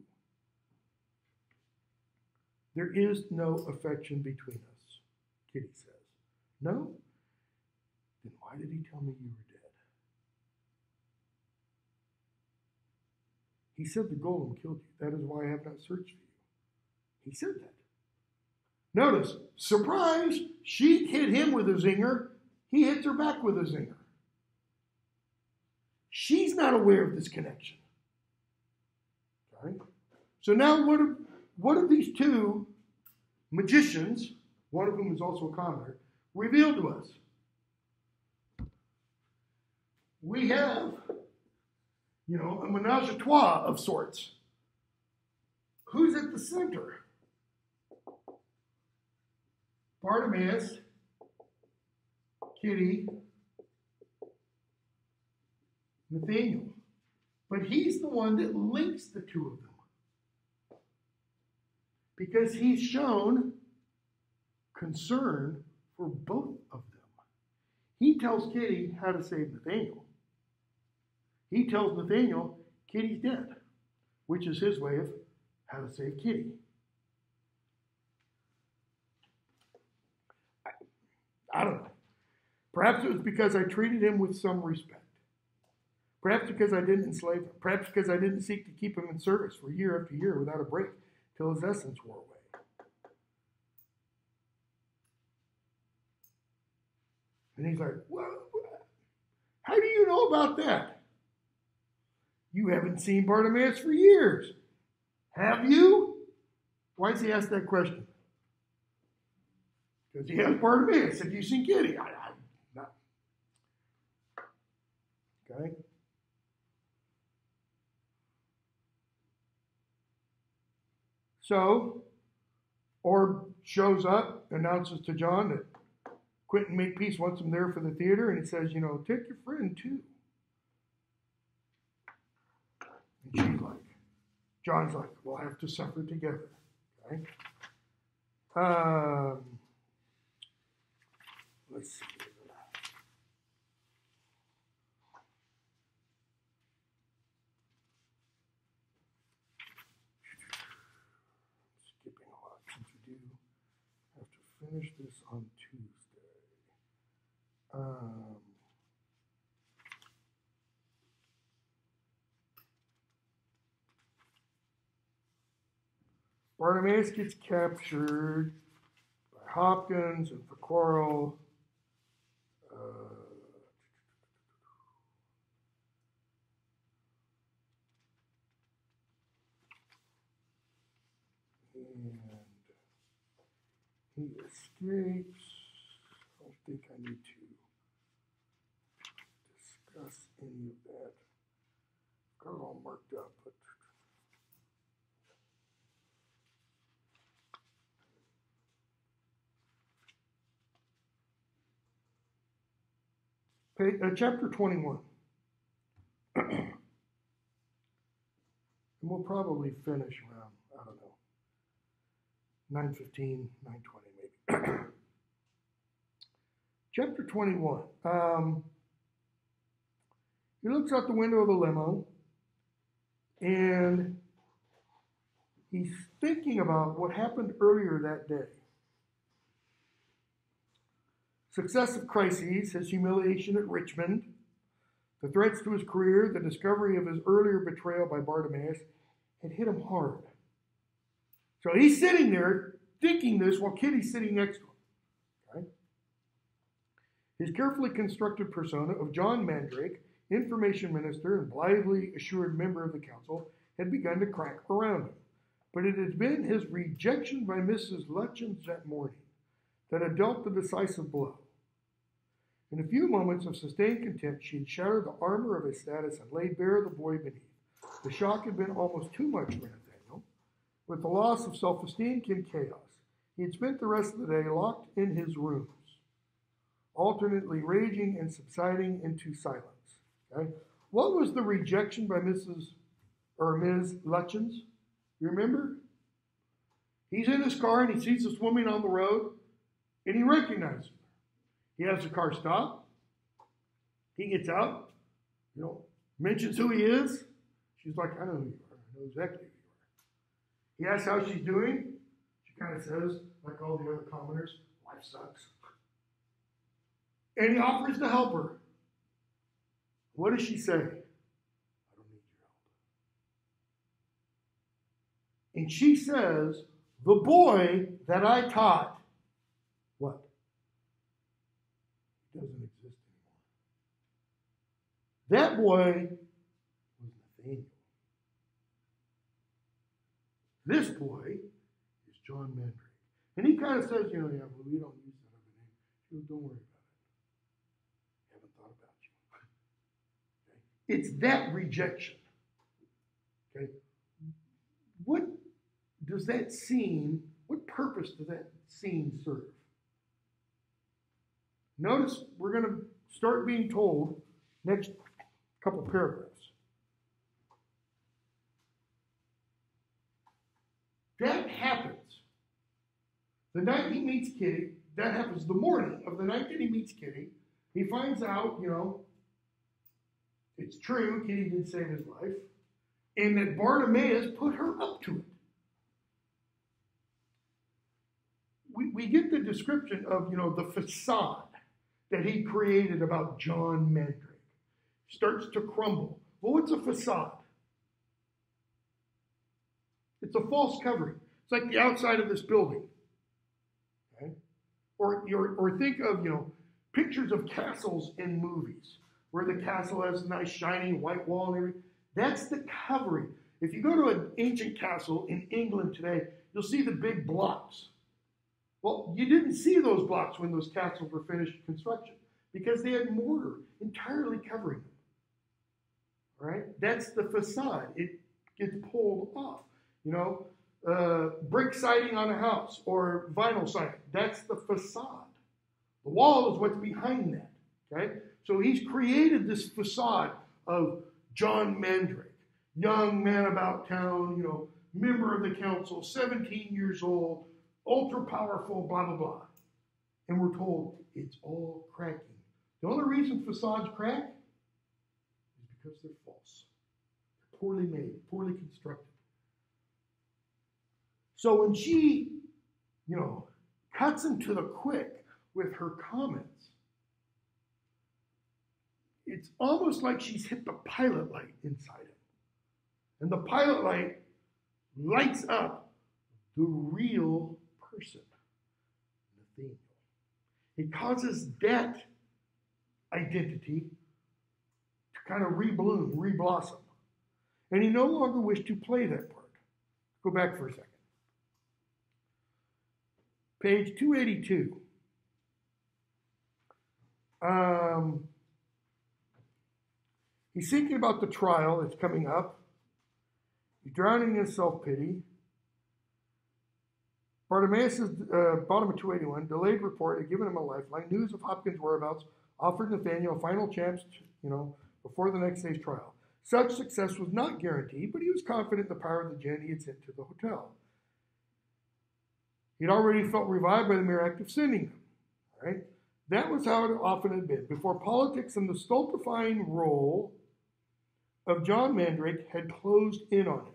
There is no affection between us, Kitty says. No? Why did he tell me you were dead? He said the golem killed you. That is why I have not searched for you. He said that. Notice, surprise, she hit him with a zinger. He hits her back with a zinger. She's not aware of this connection. Okay? So now what are, what are these two magicians, one of whom is also a commoner, revealed to us? We have, you know, a menage a trois of sorts. Who's at the center? Bartimaeus, Kitty, Nathaniel. But he's the one that links the two of them. Because he's shown concern for both of them. He tells Kitty how to save Nathaniel. He tells Nathaniel Kitty's dead, which is his way of how to save Kitty. I don't know. Perhaps it was because I treated him with some respect. Perhaps because I didn't enslave him. Perhaps because I didn't seek to keep him in service for year after year without a break till his essence wore away. And he's like, well, how do you know about that? You haven't seen Bartimaeus for years. Have you? Why does he ask that question? Because he has Bartimaeus. Have you seen Kitty? I, I, not. Okay? So, Orb shows up, announces to John that Quentin Makepeace wants him there for the theater, and he says, you know, take your friend too. And she's like, John's like, we'll have to suffer together. Okay? Um, let's see. Skipping a lot have to finish this on Tuesday. Um, Bartimaeus gets captured by Hopkins and Picoro. Uh, and he escapes. I don't think I need to discuss any of that. Got marked up, but. Okay, uh, chapter 21. and we'll probably finish around, I don't know, 9.15, 9.20 maybe. chapter 21. Um, he looks out the window of the limo and he's thinking about what happened earlier that day. Successive crises, his humiliation at Richmond, the threats to his career, the discovery of his earlier betrayal by Bartimaeus had hit him hard. So he's sitting there thinking this while Kitty's sitting next to him. Okay? His carefully constructed persona of John Mandrake, information minister and blithely assured member of the council, had begun to crack around him. But it had been his rejection by Mrs. Lutyens that morning that had dealt the decisive blow. In a few moments of sustained contempt, she had shattered the armor of his status and laid bare the boy beneath. The shock had been almost too much for Nathaniel. With the loss of self esteem came chaos. He had spent the rest of the day locked in his rooms, alternately raging and subsiding into silence. Okay? What was the rejection by Mrs. or Ms. Lutyens? You remember? He's in his car and he sees this woman on the road and he recognizes her. He has the car stop. He gets out, you know, mentions who he is. She's like, I know who you are. I know exactly who you are. He asks how she's doing. She kind of says, like all the other commoners, life sucks. And he offers to help her. What does she say? I don't need your help. And she says, The boy that I taught, what? doesn't exist anymore. That boy was Nathaniel. This boy is John Mandrake. And he kind of says, you know, yeah, well, we don't use that other name. Don't worry about it. I haven't thought about you. Okay? It's that rejection. Okay? What does that scene, what purpose does that scene serve? Notice we're going to start being told next couple paragraphs. That happens. The night he meets Kitty, that happens the morning of the night that he meets Kitty. He finds out, you know, it's true, Kitty did save his life, and that Bartimaeus put her up to it. We, we get the description of, you know, the facade that he created about John Mandrake starts to crumble. Well, it's a facade? It's a false covering. It's like the outside of this building. Okay? Or, or, or think of, you know, pictures of castles in movies where the castle has a nice shiny white wall and everything. That's the covering. If you go to an ancient castle in England today, you'll see the big blocks. Well, you didn't see those blocks when those castles were finished construction because they had mortar entirely covering them. Right? That's the facade. It gets pulled off. You know, uh, brick siding on a house or vinyl siding. That's the facade. The wall is what's behind that. Okay? So he's created this facade of John Mandrake, young man about town, you know, member of the council, 17 years old, ultra powerful, blah, blah, blah. And we're told it's all cracking. The only reason facades crack because they're false. They're poorly made, poorly constructed. So when she you know, cuts him to the quick with her comments. It's almost like she's hit the pilot light inside him. And the pilot light lights up the real person, Nathaniel. It causes that identity kind of rebloom, reblossom. And he no longer wished to play that part. Go back for a second. Page 282. Um, he's thinking about the trial that's coming up. He's drowning in self pity. Bartimaeus, uh, bottom of 281, delayed report had given him a lifeline. News of Hopkins' whereabouts offered Nathaniel a final chance, you know, before the next day's trial. Such success was not guaranteed, but he was confident in the power of the djinn he had sent to the hotel. He'd already felt revived by the mere act of sending them. Right? That was how it often had been. Before politics and the stultifying role of John Mandrake had closed in on him,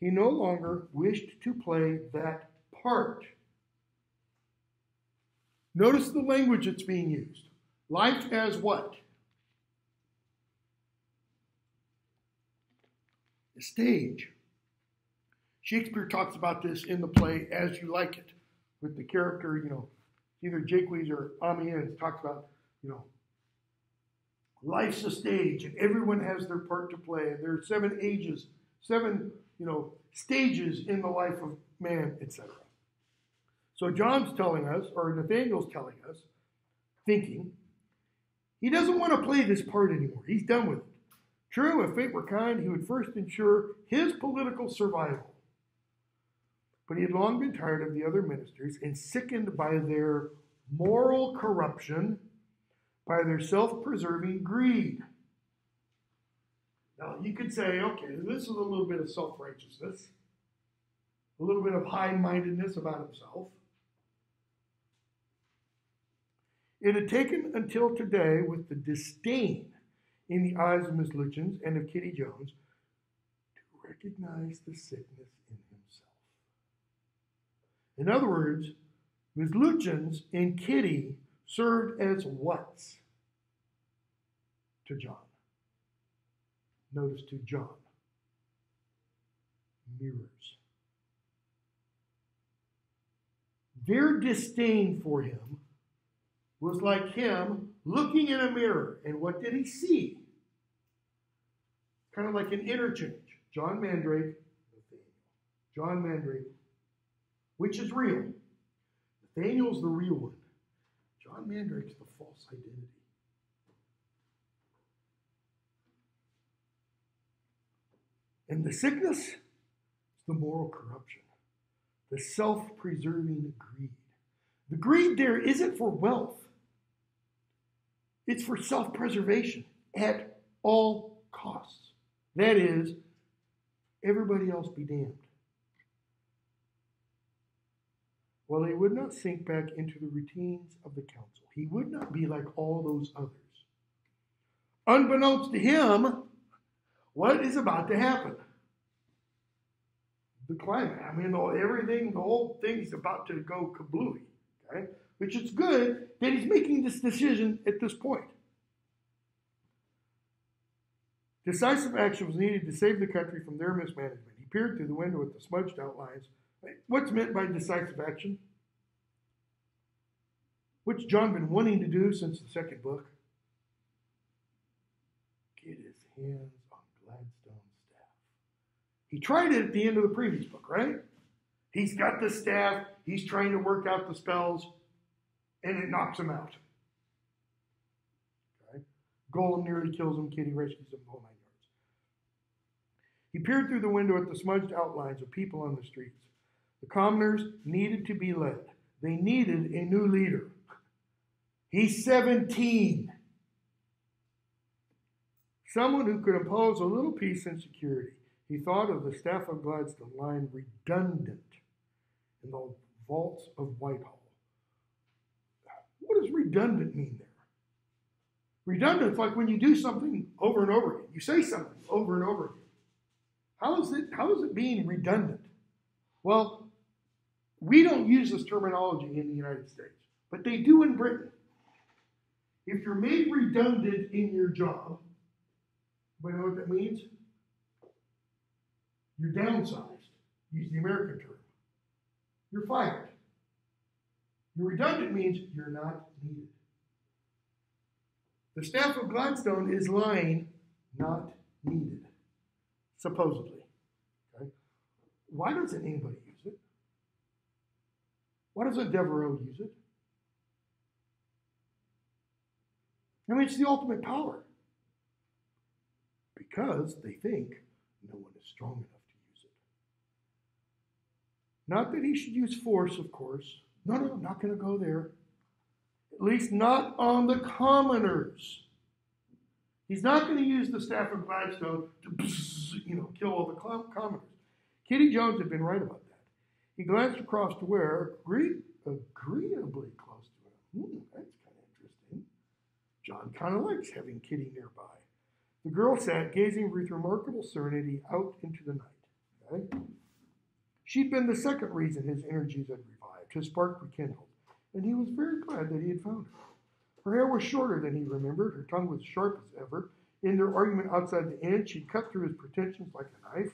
he no longer wished to play that part. Notice the language that's being used. Life as what? A stage. Shakespeare talks about this in the play As You Like It, with the character, you know, either Jaques or Amiens talks about, you know, life's a stage and everyone has their part to play. And there are seven ages, seven, you know, stages in the life of man, etc. So John's telling us, or Nathaniel's telling us, thinking, he doesn't want to play this part anymore. He's done with it. True, if fate were kind, he would first ensure his political survival. But he had long been tired of the other ministers and sickened by their moral corruption, by their self preserving greed. Now, you could say, okay, this is a little bit of self righteousness, a little bit of high mindedness about himself. It had taken until today, with the disdain in the eyes of Miss Lutyens and of Kitty Jones, to recognize the sickness in himself. In other words, Miss Lutyens and Kitty served as whats to John. Notice to John. Mirrors. Their disdain for him was like him looking in a mirror. And what did he see? Kind of like an interchange. John Mandrake, John Mandrake, which is real. Nathaniel's the real one. John Mandrake's the false identity. And the sickness is the moral corruption, the self preserving greed. The greed there isn't for wealth, it's for self preservation at all costs. That is, everybody else be damned. Well, he would not sink back into the routines of the council. He would not be like all those others. Unbeknownst to him, what is about to happen? The climate. I mean, everything, the whole thing's about to go kablooey. Okay? Which is good that he's making this decision at this point. Decisive action was needed to save the country from their mismanagement. He peered through the window at the smudged outlines What's meant by decisive action? What's John been wanting to do since the second book? Get his hands on Gladstone's staff. He tried it at the end of the previous book, right? He's got the staff, he's trying to work out the spells, and it knocks him out. golem nearly kills him, Kitty rescues him, oh nine yards. He peered through the window at the smudged outlines of people on the streets. The commoners needed to be led. They needed a new leader. He's 17. Someone who could impose a little peace and security. He thought of the staff of Gladstone lying redundant in the vaults of Whitehall. What does redundant mean there? Redundant is like when you do something over and over again. You say something over and over again. How is it, how is it being redundant? Well, We don't use this terminology in the United States, but they do in Britain. If you're made redundant in your job, you know what that means? You're downsized. Use the American term. You're fired. You're redundant means you're not needed. The staff of Gladstone is lying, not needed, supposedly. Okay? Why doesn't anybody use it? Why doesn't Devereaux use it? I mean, it's the ultimate power. Because they think no one is strong enough to use it. Not that he should use force, of course. No, no, I'm not going to go there. At least not on the commoners. He's not going to use the staff of Gladstone to, you know, kill all the commoners. Kitty Jones had been right about that. He glanced across to where, agree, agreeably close to him. Hmm, that's kind of interesting. John kind of likes having Kitty nearby. The girl sat, gazing with remarkable serenity out into the night. Okay? She'd been the second reason his energies had revived, his spark rekindled, and he was very glad that he had found her. Her hair was shorter than he remembered, her tongue was sharp as ever. In their argument outside the inn, she'd cut through his pretensions like a knife.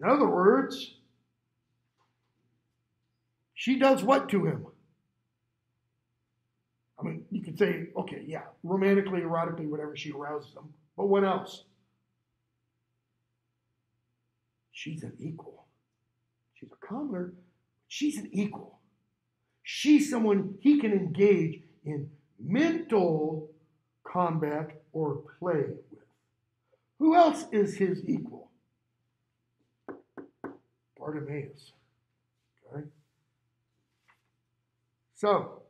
In other words, she does what to him? I mean, you could say, okay, yeah, romantically, erotically, whatever, she arouses him. But what else? She's an equal. She's a commoner. She's an equal. She's someone he can engage in mental combat or play with. Who else is his equal? Bartimaeus. Okay? So,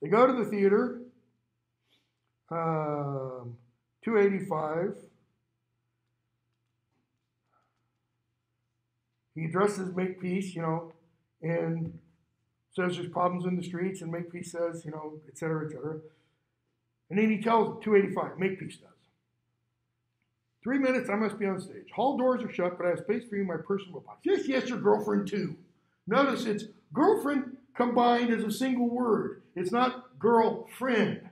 they go to the theater. Um, 285. He addresses Makepeace, you know, and says there's problems in the streets, and Makepeace says, you know, et cetera, et cetera. And then he tells 285, Makepeace does. Three minutes, I must be on stage. Hall doors are shut, but I have space for you in my personal box. Yes, yes, your girlfriend too. Notice it's girlfriend combined as a single word. It's not girlfriend.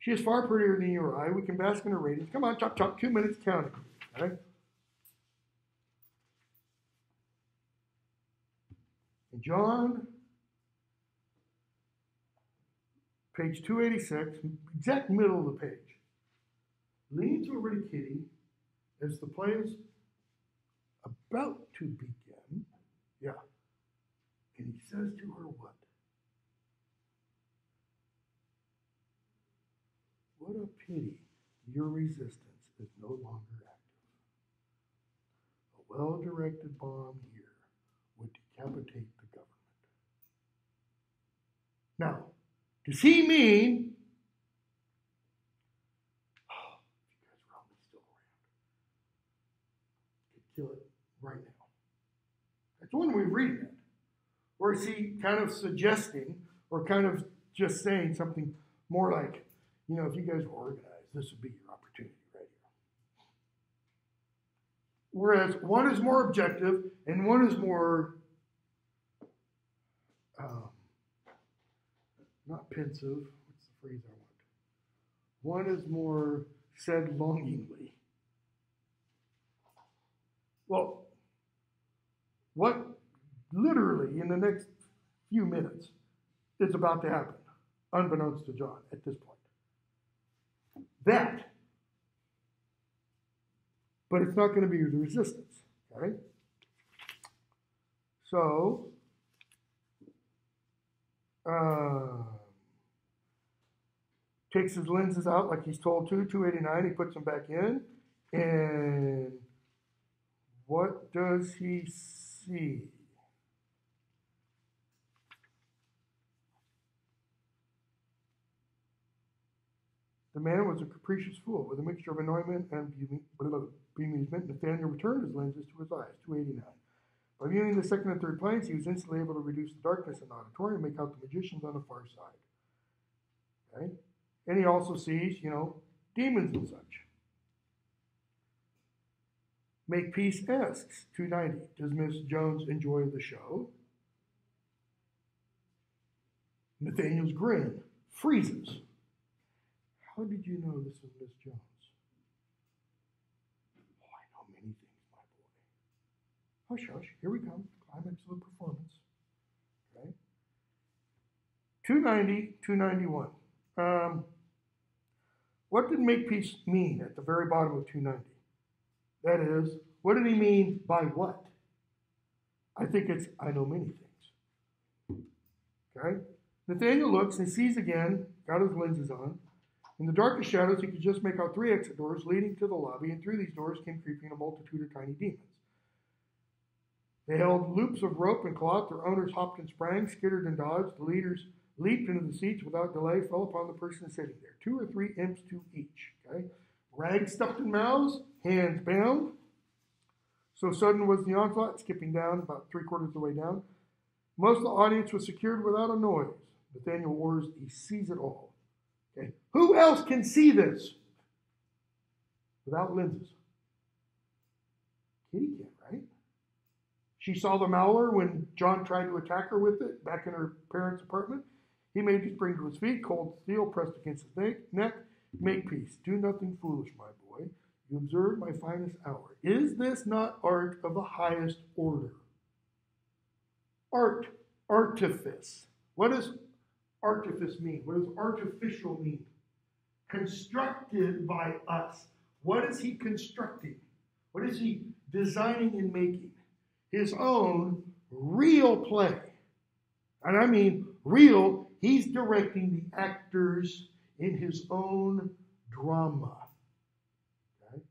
She is far prettier than you or I. We can bask in her radiance. Come on, chop, chop, two minutes counting. Right? John, page 286, exact middle of the page, leans over to Kitty as the play is about to begin. Yeah. And he says to her, What? What a pity your resistance is no longer active. A well directed bomb here would decapitate the government. Now, does he mean, oh, you guys only still around, could kill it right now? That's one we read it. Or is he kind of suggesting or kind of just saying something more like, you know, if you guys were organized, this would be your opportunity right here. Whereas one is more objective and one is more, um, not pensive, what's the phrase I want? One is more said longingly. Well, what literally in the next few minutes is about to happen, unbeknownst to John at this point? that. But it's not going to be the resistance. Okay? So, uh, takes his lenses out like he's told to, 289, he puts them back in. And what does he see? The man was a capricious fool, with a mixture of annoyment and bemusement. Nathaniel returned his lenses to his eyes, 289. By viewing the second and third planes, he was instantly able to reduce the darkness in the auditorium and make out the magicians on the far side. Okay? And he also sees, you know, demons and such. Makepeace asks, 290, does Miss Jones enjoy the show? Nathaniel's grin freezes. How did you know this was Miss Jones? Oh, I know many things, my boy. Hush, hush, here we come. Climax of the performance. Okay. 290, 291. Um, what did Makepeace mean at the very bottom of 290? That is, what did he mean by what? I think it's, I know many things. Okay? Nathaniel looks and sees again, got his lenses on. In the darkest shadows, he could just make out three exit doors leading to the lobby, and through these doors came creeping a multitude of tiny demons. They held loops of rope and cloth. Their owners hopped and sprang, skittered and dodged. The leaders leaped into the seats without delay, fell upon the person sitting there. Two or three imps to each. Okay? Rags stuffed in mouths, hands bound. So sudden was the onslaught, skipping down about three quarters of the way down. Most of the audience was secured without a noise. Nathaniel Wars, he sees it all. Okay? Who else can see this without lenses? Kitty can, right? She saw the Mauler when John tried to attack her with it back in her parents' apartment. He made his spring to his feet, cold steel pressed against his neck. Makepeace. Do nothing foolish, my boy. You observe my finest hour. Is this not art of the highest order? Art, artifice. What does artifice mean? What does artificial mean? Constructed by us. What is he constructing? What is he designing and making? His own real play. And I mean real, he's directing the actors in his own drama. Okay?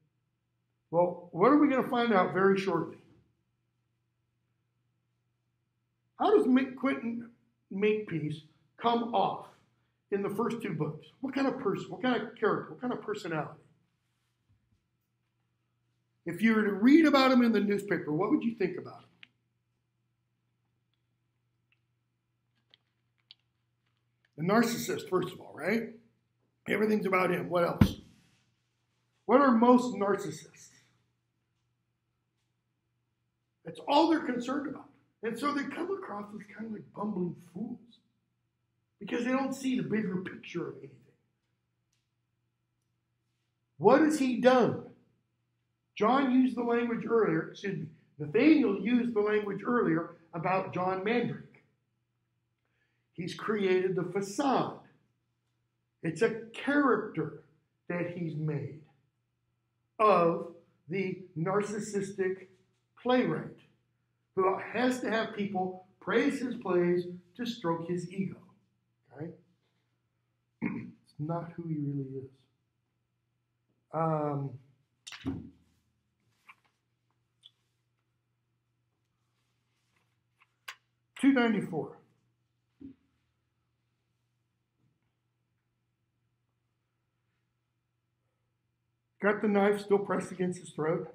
Well, what are we going to find out very shortly? How does Quentin Makepeace come off in the first two books? What kind of person, what kind of character, what kind of personality? If you were to read about him in the newspaper, what would you think about him? The narcissist, first of all, right? Everything's about him. What else? What are most narcissists? That's all they're concerned about. And so they come across as kind of like bumbling fools because they don't see the bigger picture of anything. What has he done? John used the language earlier, excuse me, Nathaniel used the language earlier about John Mandrake. He's created the facade. It's a character that he's made of the narcissistic playwright who has to have people praise his plays to stroke his ego. Okay? it's not who he really is. Um, Two ninety four. Got the knife still pressed against his throat.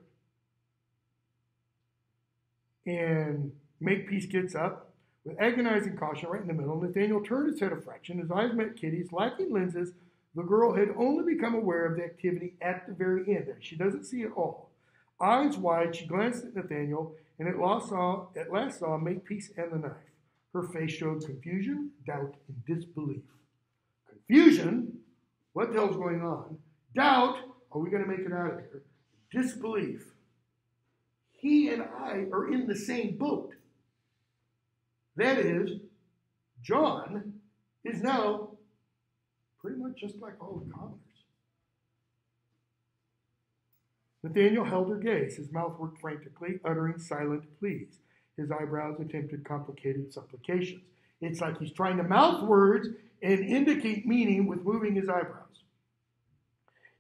And Makepeace gets up with agonizing caution right in the middle. Nathaniel turned his head a fraction. His eyes met Kitty's. Lacking lenses, the girl had only become aware of the activity at the very end. She doesn't see it all. Eyes wide, she glanced at Nathaniel and at last saw, at last saw Makepeace and the knife. Her face showed confusion, doubt, and disbelief. Confusion? What the hell's going on? Doubt? Are we going to make it out of here? Disbelief. He and I are in the same boat. That is, John is now pretty much just like all the commoners. Nathaniel held her gaze. His mouth worked frantically, uttering silent pleas. His eyebrows attempted complicated supplications. It's like he's trying to mouth words and indicate meaning with moving his eyebrows.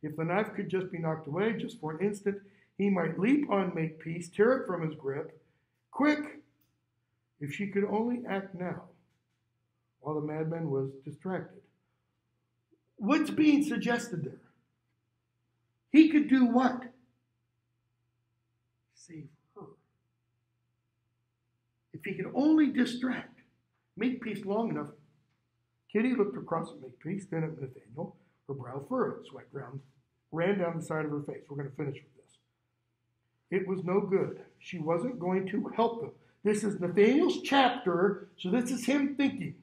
If the knife could just be knocked away, just for an instant, he might leap on Makepeace, tear it from his grip. Quick! If she could only act now, while the madman was distracted. What's being suggested there? He could do what? Save her. If he could only distract, Makepeace long enough. Kitty looked across at Makepeace, then at Nathaniel. Her brow furrowed, sweat ground ran down the side of her face. We're going to finish with this. It was no good. She wasn't going to help them. This is Nathaniel's chapter, so this is him thinking.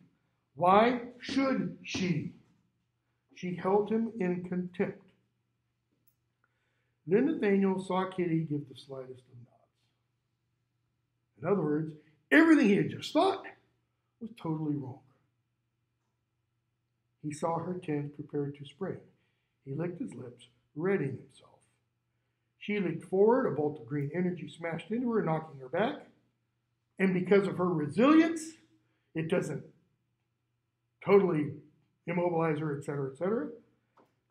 Why should she? She held him in contempt. Then Nathaniel saw Kitty give the slightest of nods. In other words, everything he had just thought was totally wrong. He saw her tent prepared to spring. He licked his lips, readying himself. She leaped forward, a bolt of green energy smashed into her, knocking her back. And because of her resilience, it doesn't totally immobilize her, etc., etc.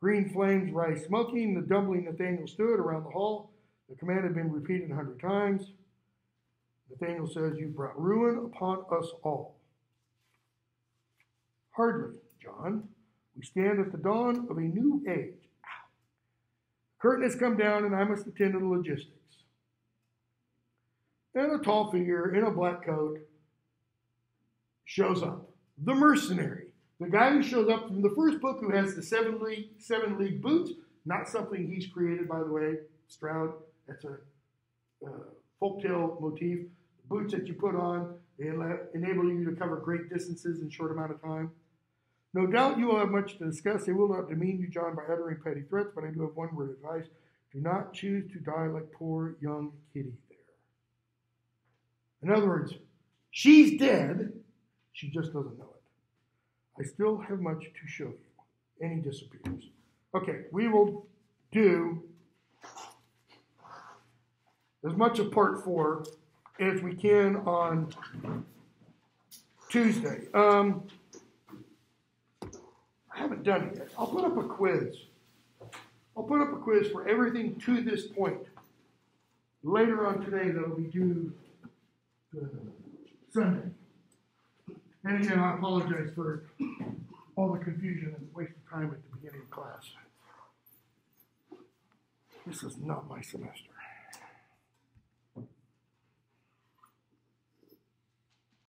Green flames rise smoking. The dumbly Nathaniel stood around the hall. The command had been repeated a hundred times. Nathaniel says, You've brought ruin upon us all. Hardly, John. We stand at the dawn of a new age. Ow. Curtain has come down, and I must attend to the logistics. And a tall figure in a black coat shows up. The mercenary. The guy who shows up from the first book who has the seven league, seven league boots, not something he's created, by the way, Stroud. That's a uh, folktale motif. Boots that you put on, they enable you to cover great distances in short amount of time. No doubt you will have much to discuss. They will not demean you, John, by uttering petty threats, but I do have one word of advice. Do not choose to die like poor young Kitty there. In other words, she's dead. She just doesn't know it. I still have much to show you. And he disappears. Okay, we will do as much of part four as we can on Tuesday. Um, I haven't done it yet. I'll put up a quiz. I'll put up a quiz for everything to this point. Later on today, that'll be due Sunday. And again, I apologize for all the confusion and waste of time at the beginning of class. This is not my semester.